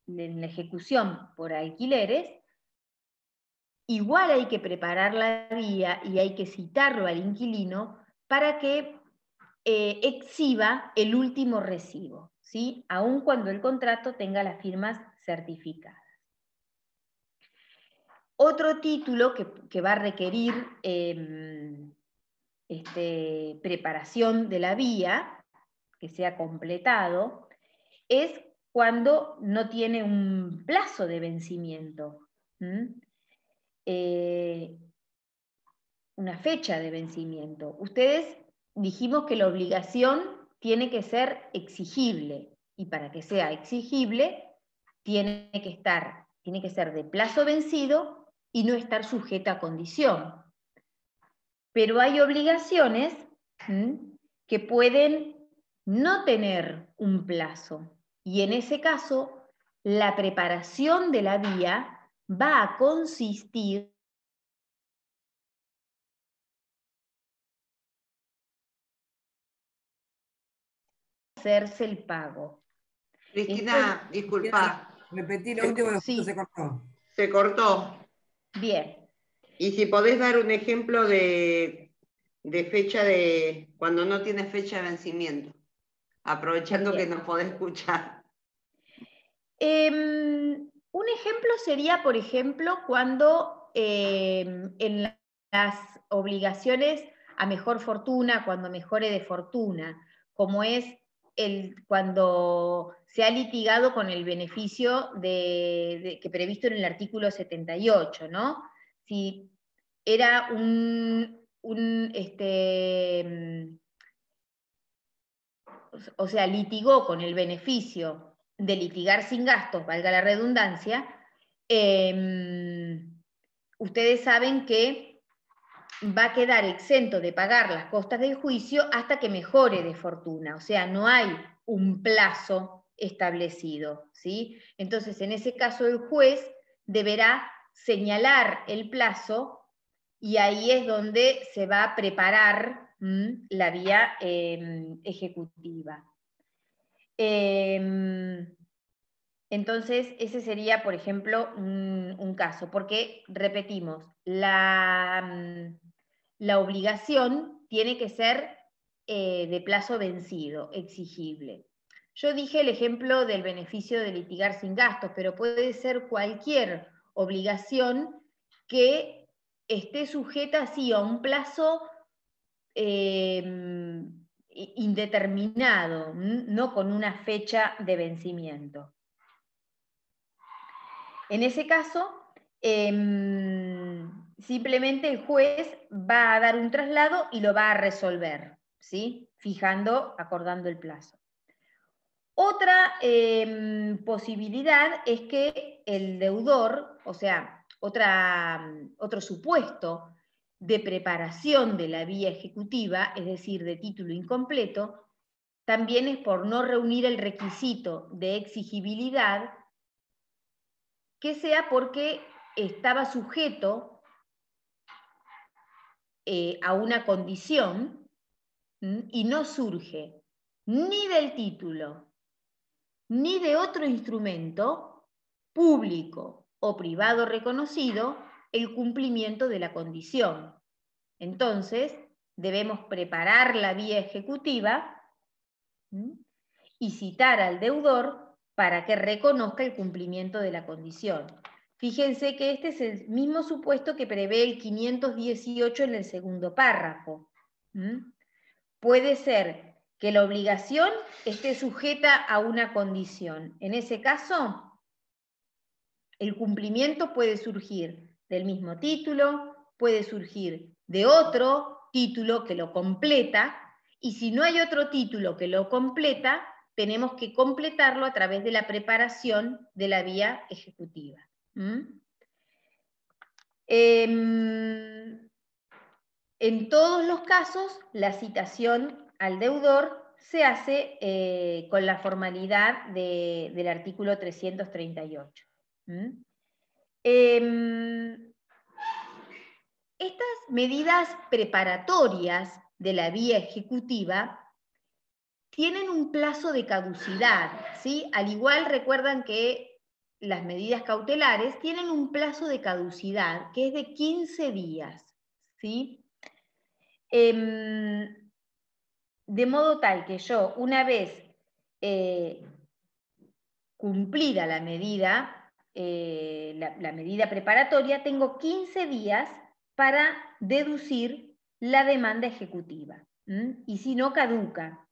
en la ejecución por alquileres, igual hay que preparar la vía y hay que citarlo al inquilino para que eh, exhiba el último recibo, ¿sí? aun cuando el contrato tenga las firmas certificadas. Otro título que, va a requerir em, este, preparación de la vía que sea completado, es cuando no tiene un plazo de vencimiento, eh, una fecha de vencimiento. Ustedes dijimos que la obligación tiene que ser exigible y para que sea exigible tiene que estar, tiene que ser de plazo vencido y no estar sujeta a condición. Pero hay obligaciones que pueden no tener un plazo. Y en ese caso, la preparación de la vía va a consistir hacerse el pago. Cristina, disculpa. Repetí lo último, sí. se cortó. Se cortó. Bien. Y si podés dar un ejemplo de, de fecha de cuando no tiene fecha de vencimiento aprovechando que nos podés escuchar. Em, un ejemplo sería, por ejemplo, cuando em, en las obligaciones a mejor fortuna, cuando mejore de fortuna, como es el, cuando se ha litigado con el beneficio de, que previsto en el artículo 78, ¿no? Si era un, un este, o sea, litigó con el beneficio de litigar sin gastos, valga la redundancia, em, ustedes saben que va a quedar exento de pagar las costas del juicio hasta que mejore de fortuna. O sea, no hay un plazo establecido. ¿sí? Entonces, en ese caso, el juez deberá señalar el plazo y ahí es donde se va a preparar la vía em, ejecutiva. Em, entonces, ese sería, por ejemplo, un, caso, porque, repetimos, la, mm, la, obligación tiene que ser eh, de plazo vencido, exigible. Yo dije el ejemplo del beneficio de litigar sin gastos, pero puede ser cualquier obligación que esté sujeta así a un plazo eh, indeterminado, no con una fecha de vencimiento. En ese caso, em, simplemente el juez va a dar un traslado y lo va a resolver, ¿sí? fijando, acordando el plazo. Otra em, posibilidad es que el deudor, o sea, otra, otro supuesto de preparación de la vía ejecutiva, es decir, de título incompleto, también es por no reunir el requisito de exigibilidad, que sea porque estaba sujeto eh, a una condición y no surge ni del título ni de otro instrumento público o privado reconocido el cumplimiento de la condición. Entonces, debemos preparar la vía ejecutiva y citar al deudor para que reconozca el cumplimiento de la condición. Fíjense que este es el mismo supuesto que prevé el 518 en el segundo párrafo. Puede ser que la obligación esté sujeta a una condición. En ese caso, el cumplimiento puede surgir del mismo título, puede surgir de otro título que lo completa, y si no hay otro título que lo completa, tenemos que completarlo a través de la preparación de la vía ejecutiva. Em, en todos los casos, la citación al deudor se hace eh, con la formalidad del artículo 338. Em, estas medidas preparatorias de la vía ejecutiva tienen un plazo de caducidad, ¿sí? Al igual recuerdan que las medidas cautelares tienen un plazo de caducidad que es de 15 días, ¿sí? Em, de modo tal que yo, una vez eh, cumplida la medida, eh, la, medida preparatoria, tengo 15 días para deducir la demanda ejecutiva. Y si no, caduca.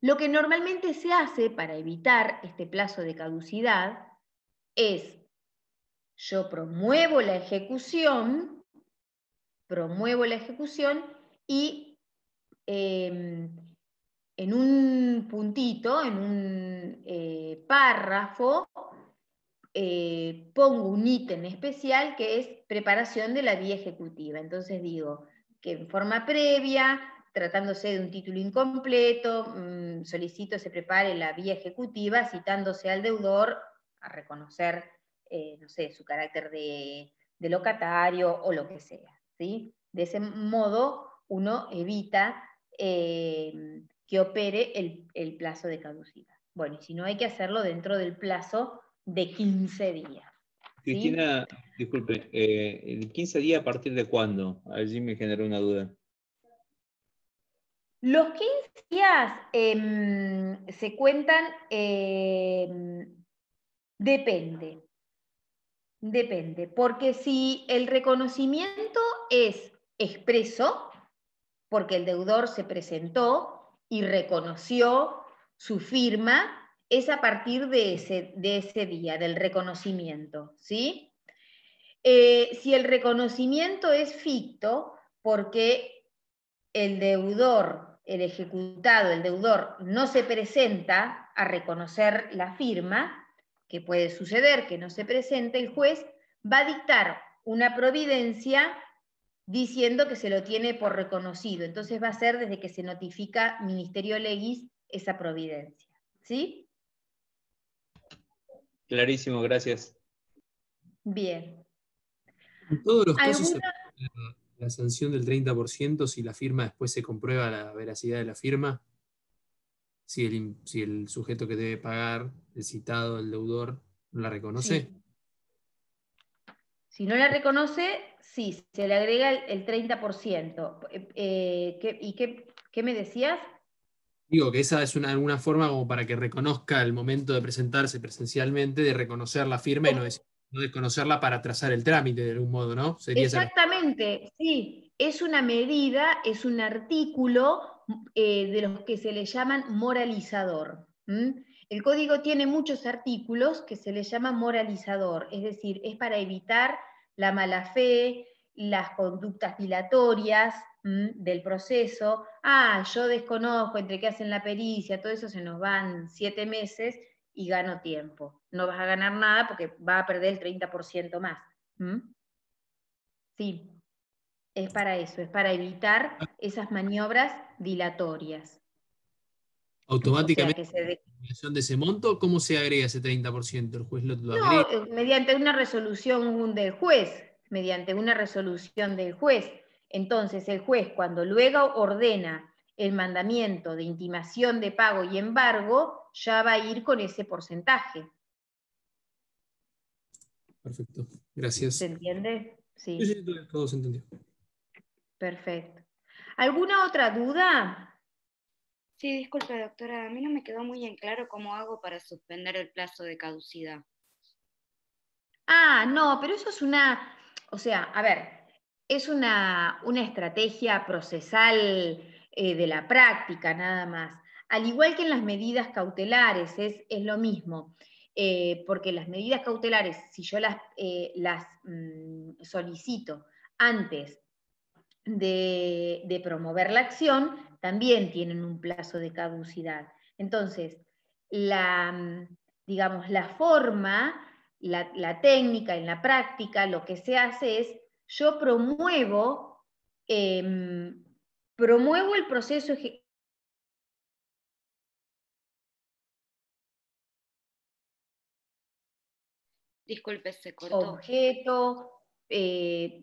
Lo que normalmente se hace para evitar este plazo de caducidad es, yo promuevo la ejecución, promuevo la ejecución y Em, en un puntito, en un eh, párrafo, eh, pongo un ítem especial que es preparación de la vía ejecutiva. Entonces digo que en forma previa, tratándose de un título incompleto, mm, solicito se prepare la vía ejecutiva citándose al deudor a reconocer, eh, no sé, su carácter de, locatario o lo que sea. ¿sí? De ese modo uno evita eh, que opere el, plazo de caducidad. Bueno, y si no hay que hacerlo dentro del plazo de 15 días. Cristina, disculpe, eh, ¿el 15 días a partir de cuándo? Allí me generó una duda. Los 15 días em, se cuentan, em, depende, depende, porque si el reconocimiento es expreso, porque el deudor se presentó y reconoció su firma, es a partir de ese, de ese día, del reconocimiento. ¿sí? Eh, si el reconocimiento es ficto, porque el deudor, el ejecutado, el deudor no se presenta a reconocer la firma, que puede suceder que no se presente, el juez va a dictar una providencia diciendo que se lo tiene por reconocido. Entonces va a ser desde que se notifica Ministerio Legis esa providencia. ¿Sí? Clarísimo, gracias. Bien. En todos los casos se la sanción del 30% si la firma después se comprueba la veracidad de la firma. Si el, si el sujeto que debe pagar, el citado, el deudor, no la reconoce. Si no la reconoce, sí, se le agrega el, 30%. Eh, eh, ¿Y qué, me decías? Digo que esa es una, alguna forma como para que reconozca el momento de presentarse presencialmente, de reconocer la firma y no no desconocerla para trazar el trámite de algún modo, ¿no? Exactamente, sí. Es una medida, es un artículo eh, de los que se le llaman moralizador. El código tiene muchos artículos que se le llama moralizador, es decir, es para evitar la mala fe, las conductas dilatorias del proceso. Ah, yo desconozco entre qué hacen la pericia, todo eso se nos van siete meses y gano tiempo. No vas a ganar nada porque va a perder el 30% más. Sí, es para eso, es para evitar esas maniobras dilatorias. Automáticamente, de ese monto, ¿cómo se agrega ese 30%? ¿El juez lo, agrega? Eh, mediante una resolución del juez, mediante una resolución del juez. Entonces, el juez, cuando luego ordena el mandamiento de intimación de pago y embargo, ya va a ir con ese porcentaje. Perfecto, gracias. ¿Se entiende? Sí. sí, todo se entendió. Perfecto. ¿Alguna otra duda? Sí, disculpe, doctora, a mí no me quedó muy en claro cómo hago para suspender el plazo de caducidad. Ah, no, pero eso es una, o sea, a ver, es una, estrategia procesal eh, de la práctica nada más. Al igual que en las medidas cautelares, es, lo mismo. Eh, porque las medidas cautelares, si yo las, eh, las mm, solicito antes de, promover la acción, también tienen un plazo de caducidad. Entonces, la, digamos, la forma, la, técnica, en la práctica, lo que se hace es, yo promuevo, em, promuevo el proceso Disculpe, se cortó. Objeto, eh,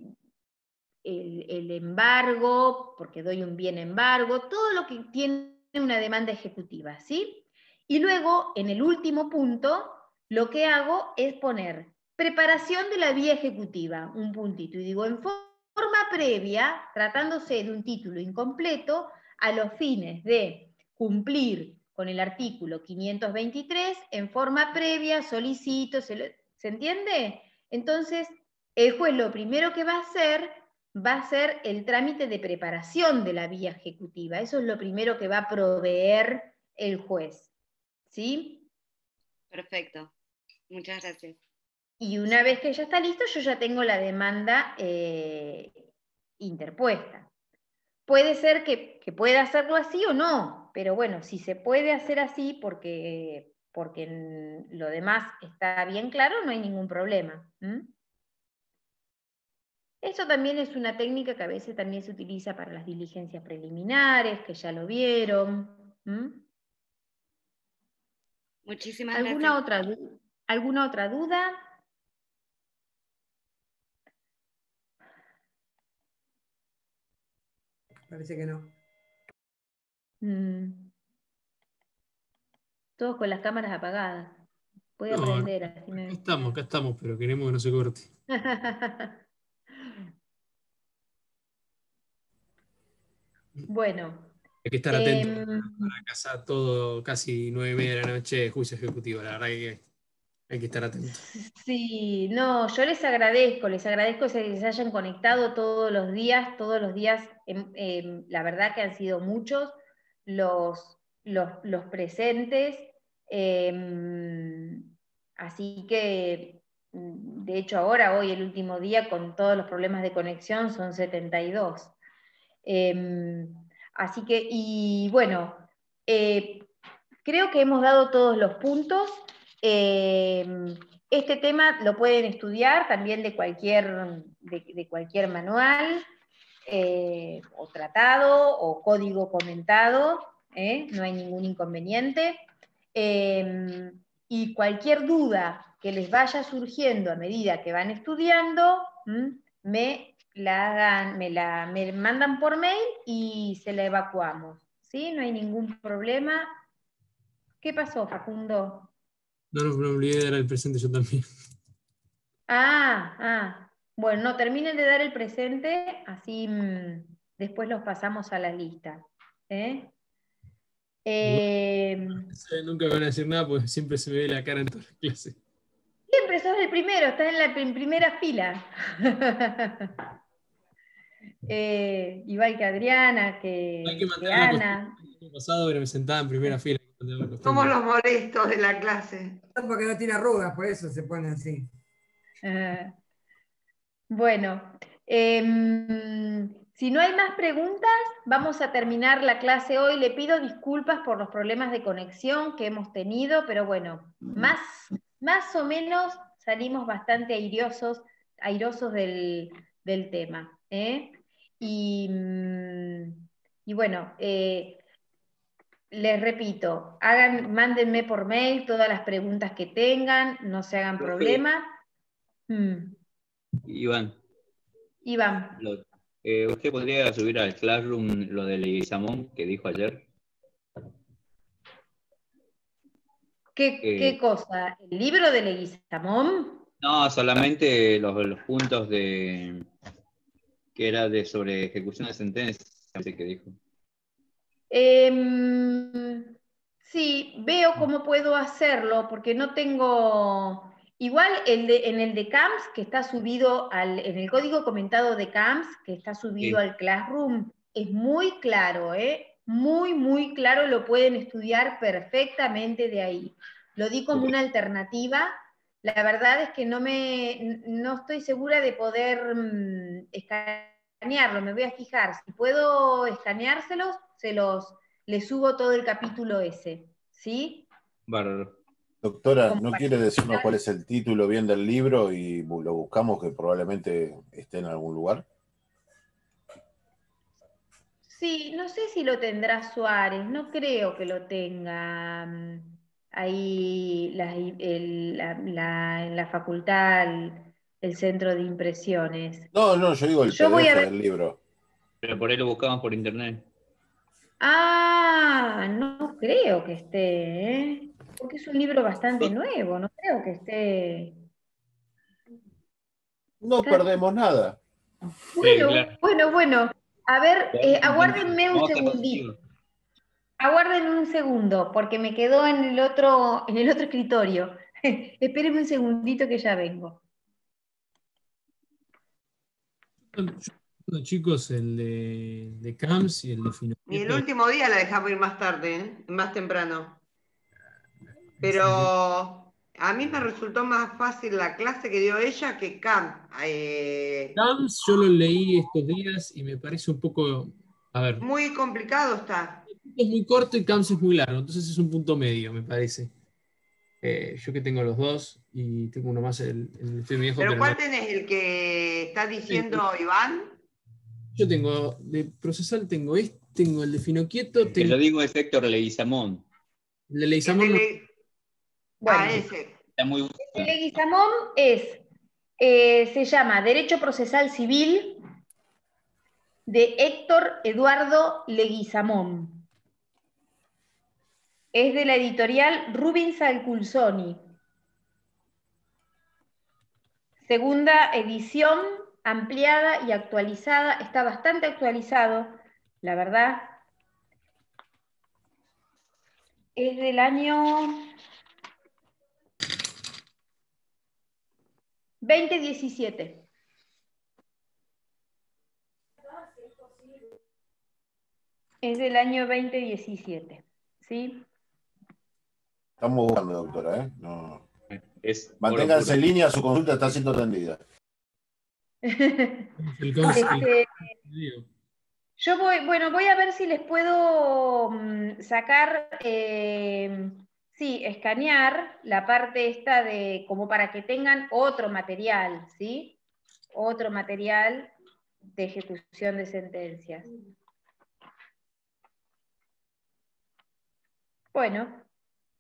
el, embargo, porque doy un bien embargo, todo lo que tiene una demanda ejecutiva, ¿sí? Y luego, en el último punto, lo que hago es poner preparación de la vía ejecutiva, un puntito, y digo, en forma previa, tratándose de un título incompleto, a los fines de cumplir con el artículo 523, en forma previa solicito, ¿se, ¿se entiende? Entonces, el juez lo primero que va a hacer va a ser el trámite de preparación de la vía ejecutiva. Eso es lo primero que va a proveer el juez. ¿Sí? Perfecto. Muchas gracias. Y una vez que ya está listo, yo ya tengo la demanda eh, interpuesta. Puede ser que, pueda hacerlo así o no, pero bueno, si se puede hacer así porque, porque lo demás está bien claro, no hay ningún problema. Eso también es una técnica que a veces también se utiliza para las diligencias preliminares, que ya lo vieron. Muchísimas ¿Alguna gracias. Otra, ¿Alguna otra duda? Parece que no. Mm. Todos con las cámaras apagadas. Puede aprender. Así acá estamos, acá estamos, pero queremos que no se corte. Bueno. Hay que estar atento em, para casa todo casi nueve y media de la noche, juicio ejecutivo. La verdad que hay que estar atento. Sí, no, yo les agradezco, les agradezco que se hayan conectado todos los días, todos los días, em, em, la verdad que han sido muchos los, los, presentes. así que, de hecho, ahora, hoy, el último día, con todos los problemas de conexión, son 72. Em, así que, y bueno, eh, creo que hemos dado todos los puntos. Em, este tema lo pueden estudiar también de cualquier, de, cualquier manual eh, o tratado o código comentado, ¿eh? no hay ningún inconveniente. Y cualquier duda que les vaya surgiendo a medida que van estudiando, me la hagan, me la me mandan por mail y se la evacuamos. ¿Sí? No hay ningún problema. ¿Qué pasó, Facundo? No, no, me olvidé de dar el presente yo también. Ah, ah. Bueno, no, terminen de dar el presente, así mm, después los pasamos a la lista. ¿eh? Eh, nunca van a decir nada porque siempre se me ve la cara en todas las clases. Siempre sos el primero, estás en la primera fila. eh, igual que Adriana, que, que Ana. El pasado me sentaba en primera fila. Somos los molestos de la clase. Porque no tiene arrugas, por eso se pone así. bueno, em, si no hay más preguntas, vamos a terminar la clase hoy. Le pido disculpas por los problemas de conexión que hemos tenido, pero bueno, más, más o menos salimos bastante airosos, airosos del, tema. ¿eh? Y, y, bueno, eh, les repito, hagan, mándenme por mail todas las preguntas que tengan, no se hagan problema. Mm. Iván. Iván. Eh, ¿Usted podría subir al Classroom lo de Leguizamón que dijo ayer? ¿Qué, ¿Qué, eh, cosa? ¿El libro de Leguizamón? No, solamente los, los puntos de que era de sobre ejecución de sentencias, que dijo. Em, sí, veo cómo puedo hacerlo, porque no tengo... Igual el en el de CAMS, que está subido al, en el código comentado de CAMS, que está subido al Classroom, es muy claro, ¿eh? Muy, muy claro, lo pueden estudiar perfectamente de ahí. Lo di como una alternativa. La verdad es que no, me, no estoy segura de poder mm, escanearlo, me voy a fijar. Si puedo escaneárselos, se los, le subo todo el capítulo ese, ¿sí? Doctora, ¿no quiere decirnos cuál es el título bien del libro y lo buscamos que probablemente esté en algún lugar? Sí, no sé si lo tendrá Suárez, no creo que lo tenga mm, ahí en la facultad, el, centro de impresiones. No, no, yo digo el yo del libro. Pero por ahí lo buscamos por internet. Ah, no creo que esté, ¿eh? porque es un libro bastante nuevo, no creo que esté. No perdemos nada. Bueno, bueno, bueno. A ver, eh, aguárdenme un segundito. Aguárdenme un segundo, porque me quedó en el otro, en el otro escritorio. Espérenme un segundito que ya vengo chicos, el de, de, CAMS y el de Y el último día la dejamos ir más tarde, ¿eh? más temprano. Pero a mí me resultó más fácil la clase que dio ella que CAMS. Eh, CAMS yo lo leí estos días y me parece un poco, a ver. Muy complicado está. Es muy corto y CAMS es muy largo, entonces es un punto medio, me parece. Eh, yo que tengo los dos y tengo uno más, el, el viejo. ¿Pero, cuál tenés? ¿El que está diciendo Iván? Yo tengo de procesal, tengo este, tengo el de Finoquieto. Tengo... Que lo digo es Héctor Leguizamón. El de Leguizamón. Bueno, ah, ese. Está muy El de Leguizamón es, eh, se llama Derecho Procesal Civil de Héctor Eduardo Leguizamón. Es de la editorial Rubin Salculzoni. Segunda edición ampliada y actualizada, está bastante actualizado, la verdad. Es del año 2017. Es del año 2017, ¿sí? Estamos buscando, doctora, ¿eh? Manténganse en línea, su consulta está siendo atendida. Este, yo voy, bueno, voy a ver si les puedo mm, sacar, eh, sí, escanear la parte esta de, como para que tengan otro material, ¿sí? Otro material de ejecución de sentencias. Bueno,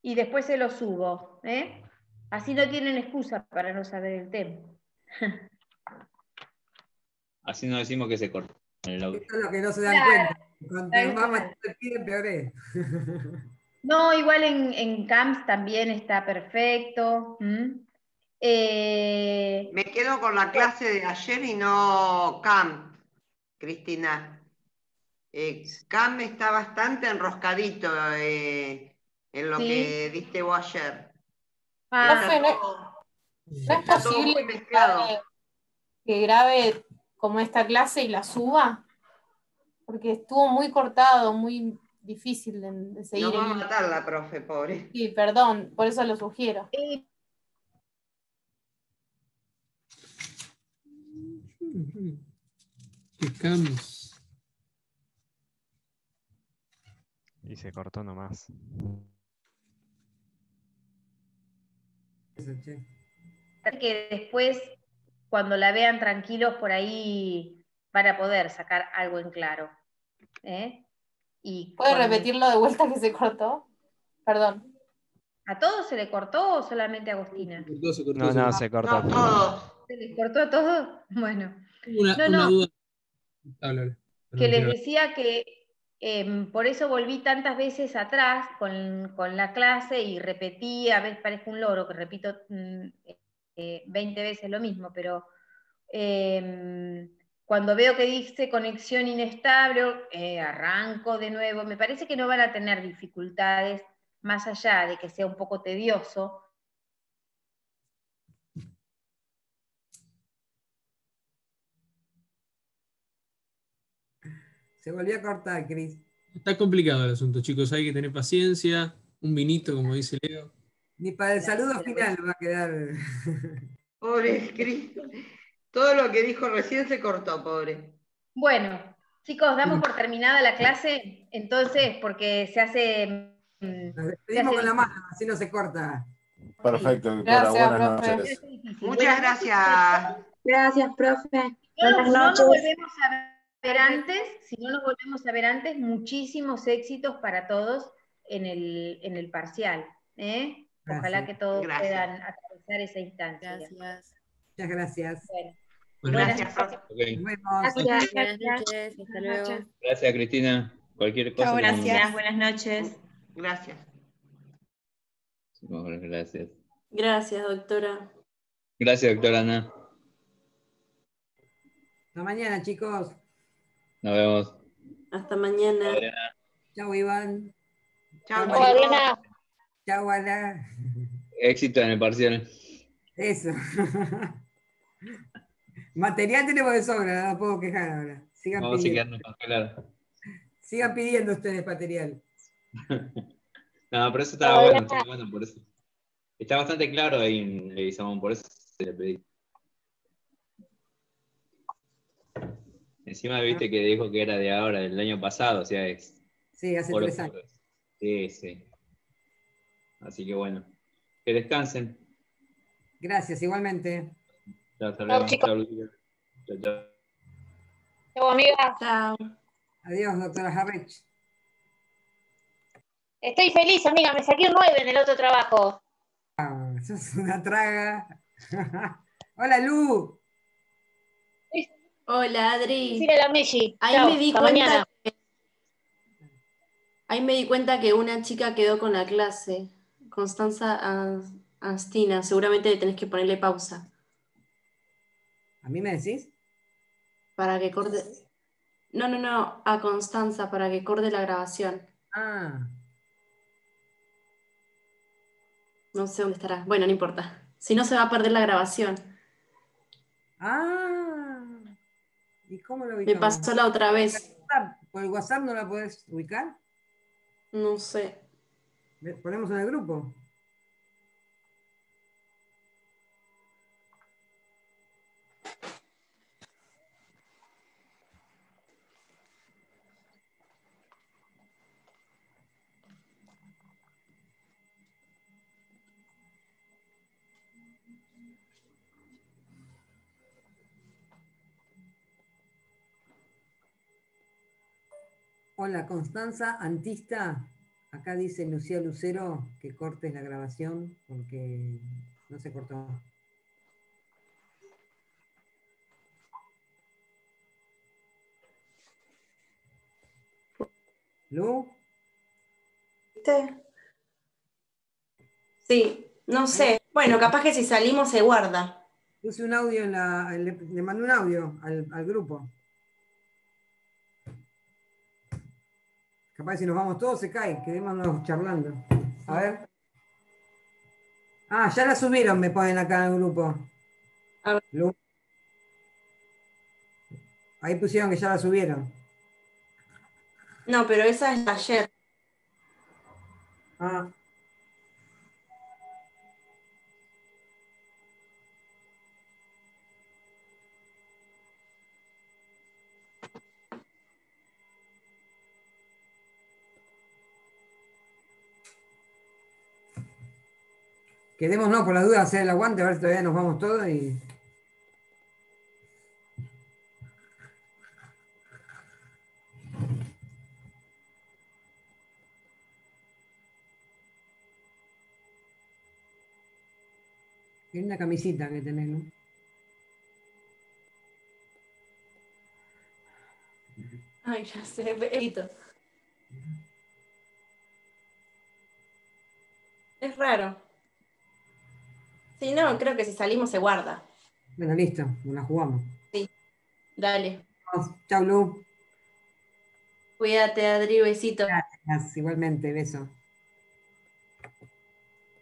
y después se lo subo, ¿eh? Así no tienen excusa para no saber el tema. Así no decimos que se corta. Esto es lo que no se dan cuenta. Cuando más te piden, peor es. No, igual en, en, CAMS también está perfecto. Eh, Me quedo con la clase de ayer y no CAM, Cristina. Eh, CAM está bastante enroscadito eh, en lo que diste vos ayer. Ah, ¿No es posible que grabe, que grabe como esta clase y la suba? Porque estuvo muy cortado, muy difícil de, de seguir. No va a matarla, profe, pobre. Sí, perdón, por eso lo sugiero. ¿Qué cambios? Y se cortó nomás. que después, cuando la vean tranquilos por ahí, van a poder sacar algo en claro. ¿eh? Y ¿Puede cuando- repetirlo de vuelta que se cortó? Perdón. ¿A todos se le cortó o solamente a Agostina? No, no, se cortó. ¿Se les cortó a todos? Bueno. Una, No, una no. duda. Habla, que les decía que em, por eso volví tantas veces atrás con, con la clase y repetí, a veces parezco un loro que repito mm, eh, 20 veces lo mismo, pero em, cuando veo que dice conexión inestable, eh, arranco de nuevo. Me parece que no van a tener dificultades, más allá de que sea un poco tedioso. Se volvió a cortar, Cris. Está complicado el asunto, chicos. Hay que tener paciencia. Un vinito, como dice Leo. Ni para el saludo final va a quedar. Pobre Cris. Todo lo que dijo recién se cortó, pobre. Bueno, chicos, damos por terminada la clase, entonces, porque se hace... mm, Nos despedimos con la mano, así no se corta. Perfecto. Gracias, Buenas profe. noches. Muchas gracias. Gracias, profe. No, Buenas no nos noches. volvemos a ver antes, si no nos volvemos a ver antes, muchísimos éxitos para todos en el, en el parcial. ¿eh? Ojalá Gracias. que todos Gracias. puedan atravesar esa instancia. Gracias. Muchas gracias. Bueno, Gracias, profe. Ok. Nos vemos. Gracias. Buenas noches, hasta luego. Gracias, Cristina. Cualquier cosa. que nos- buenas noches. Gracias. Gracias. Gracias, doctora. Gracias, doctora Ana. Hasta mañana, chicos. Nos vemos. Hasta mañana. Chao, Iván. Chao, Chao, Adriana. Chao, Ana. Éxito en el parcial. Eso. Material tenemos de sobra, no puedo quejar ahora. Sigan Vamos a pidiendo, quedarnos congelados. sigan pidiendo ustedes material. No, pero eso estaba bueno, estaba bueno, por eso. Está bastante claro ahí en Leguizamón, por eso se le pedí. Encima viste que dijo que era de ahora, del año pasado, o sea, es. Sí, hace tres años. Sí, sí. Así que bueno. Que descansen. Gracias, igualmente. Chao, hasta luego. chicos. Chao. Chao, chao. Amiga. Chao. Adiós, doctora Harrich. Estoy feliz, amiga. Me saqué un 9 en el otro trabajo. Ah, sos una traga. Hola, Lu. Hola, Adri. A la Messi. Ahí Chau, me di hasta cuenta mañana. que, ahí me di cuenta que una chica quedó con la clase. Constanza As- Astina. Seguramente tenés que ponerle pausa ¿A mí me decís? para que corte. No, no, no, a Constanza para que corte la grabación. Ah, No sé dónde estará. Bueno, no importa. Si no, se va a perder la grabación. ah. ¿Y cómo lo Me ubicamos? pasó la otra vez. ¿Por el WhatsApp no la podés ubicar? No sé. Ponemos en el grupo. Hola, Constanza Antista. Acá dice Lucía Lucero que cortes la grabación porque no se cortó. ¿Lu? ¿Viste? Sí, no sé. Bueno, capaz que si salimos se guarda. Puse un audio en la. Le, le mandé un audio al, al grupo. Capaz si nos vamos todos se cae, quedémonos charlando. A ver. Ah, ya la subieron, me ponen acá en el grupo. Ahí pusieron que ya la subieron. No, pero esa es ayer. Ah. Quedémonos por la duda, hacer el aguante, a ver si todavía nos vamos todos y. Tiene una camisita que tenés, ¿no? Ay, ya sé, Benito. Es raro. Sí, no, creo que si salimos se guarda. Bueno, listo, nos la jugamos. Sí, dale. Vamos, Chau, Lu. Cuídate, Adri, besito. Gracias, igualmente, beso.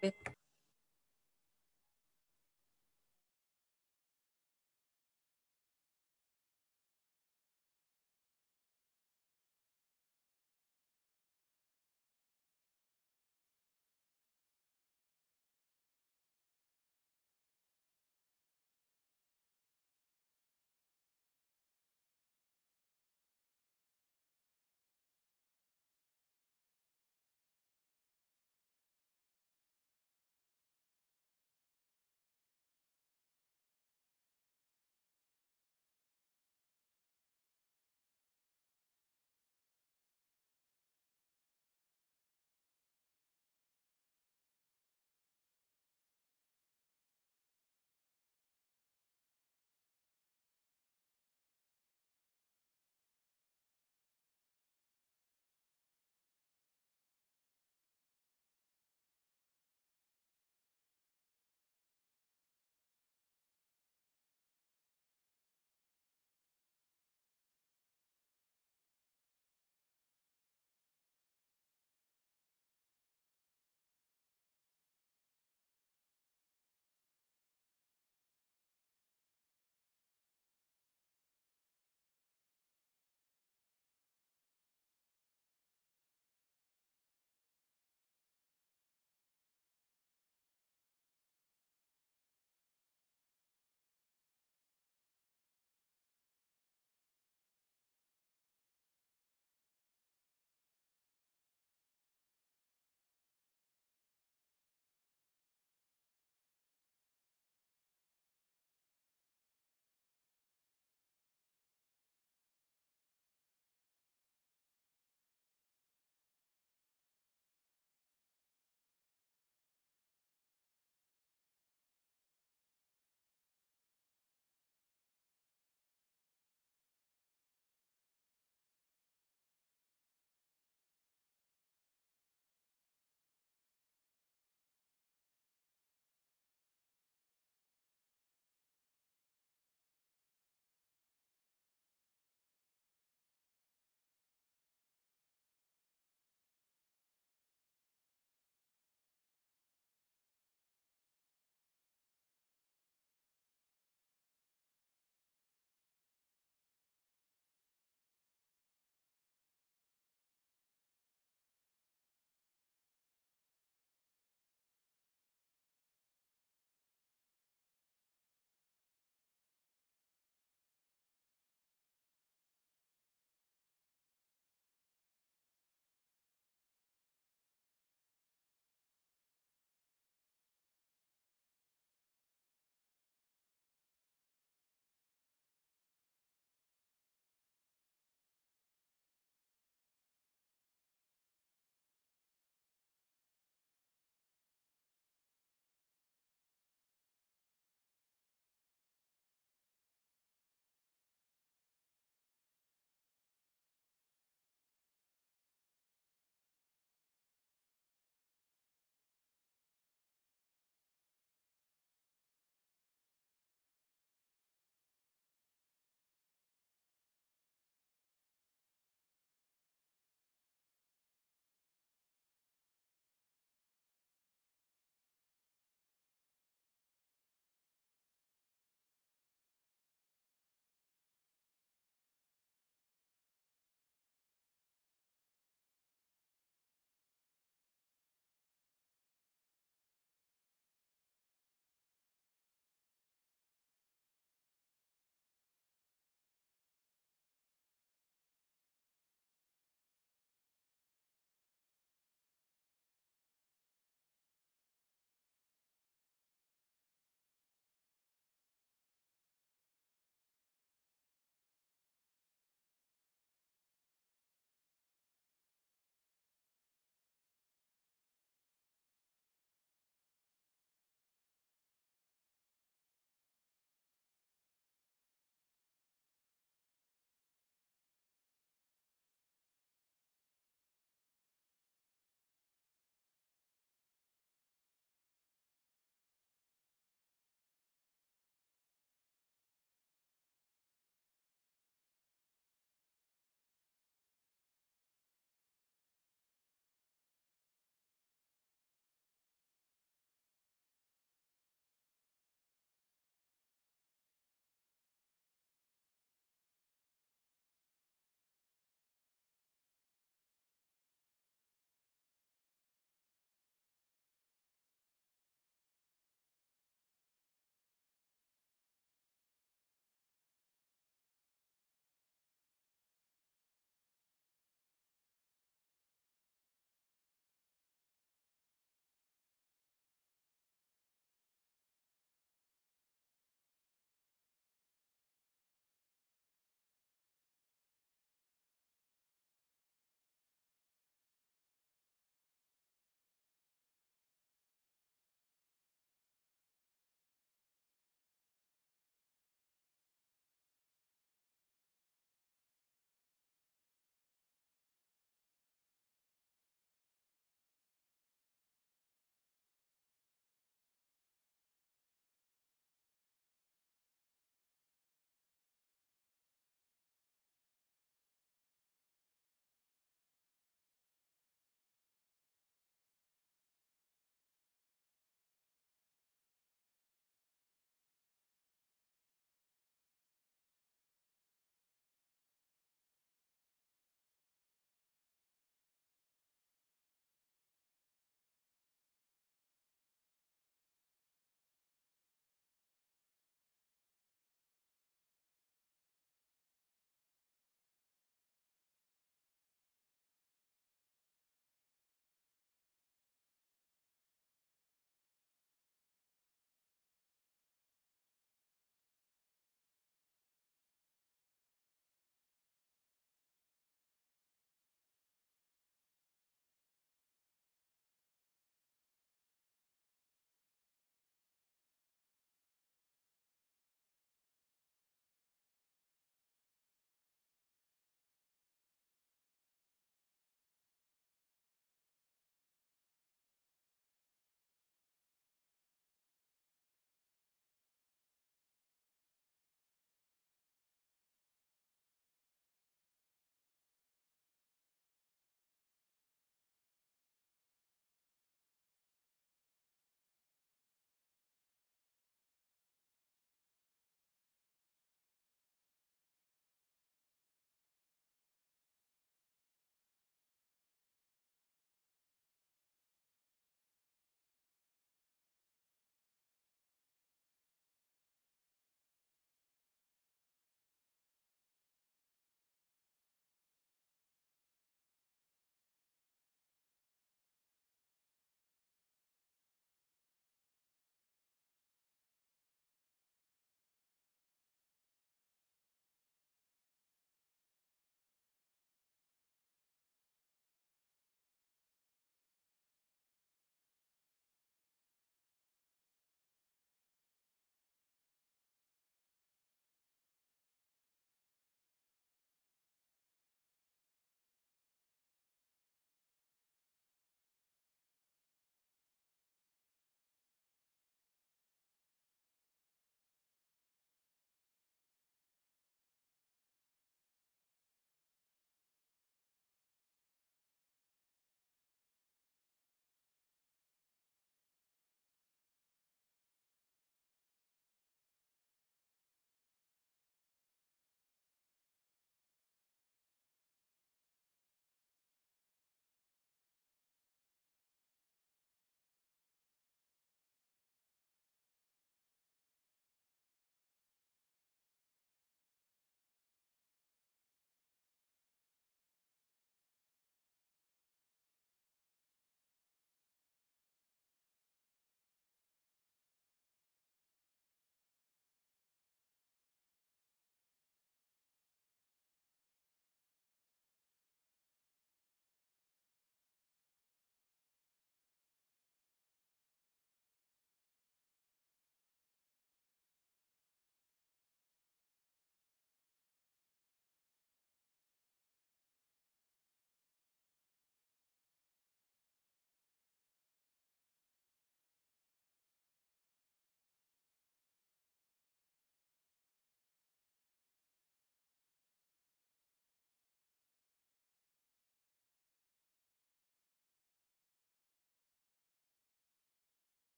Beso.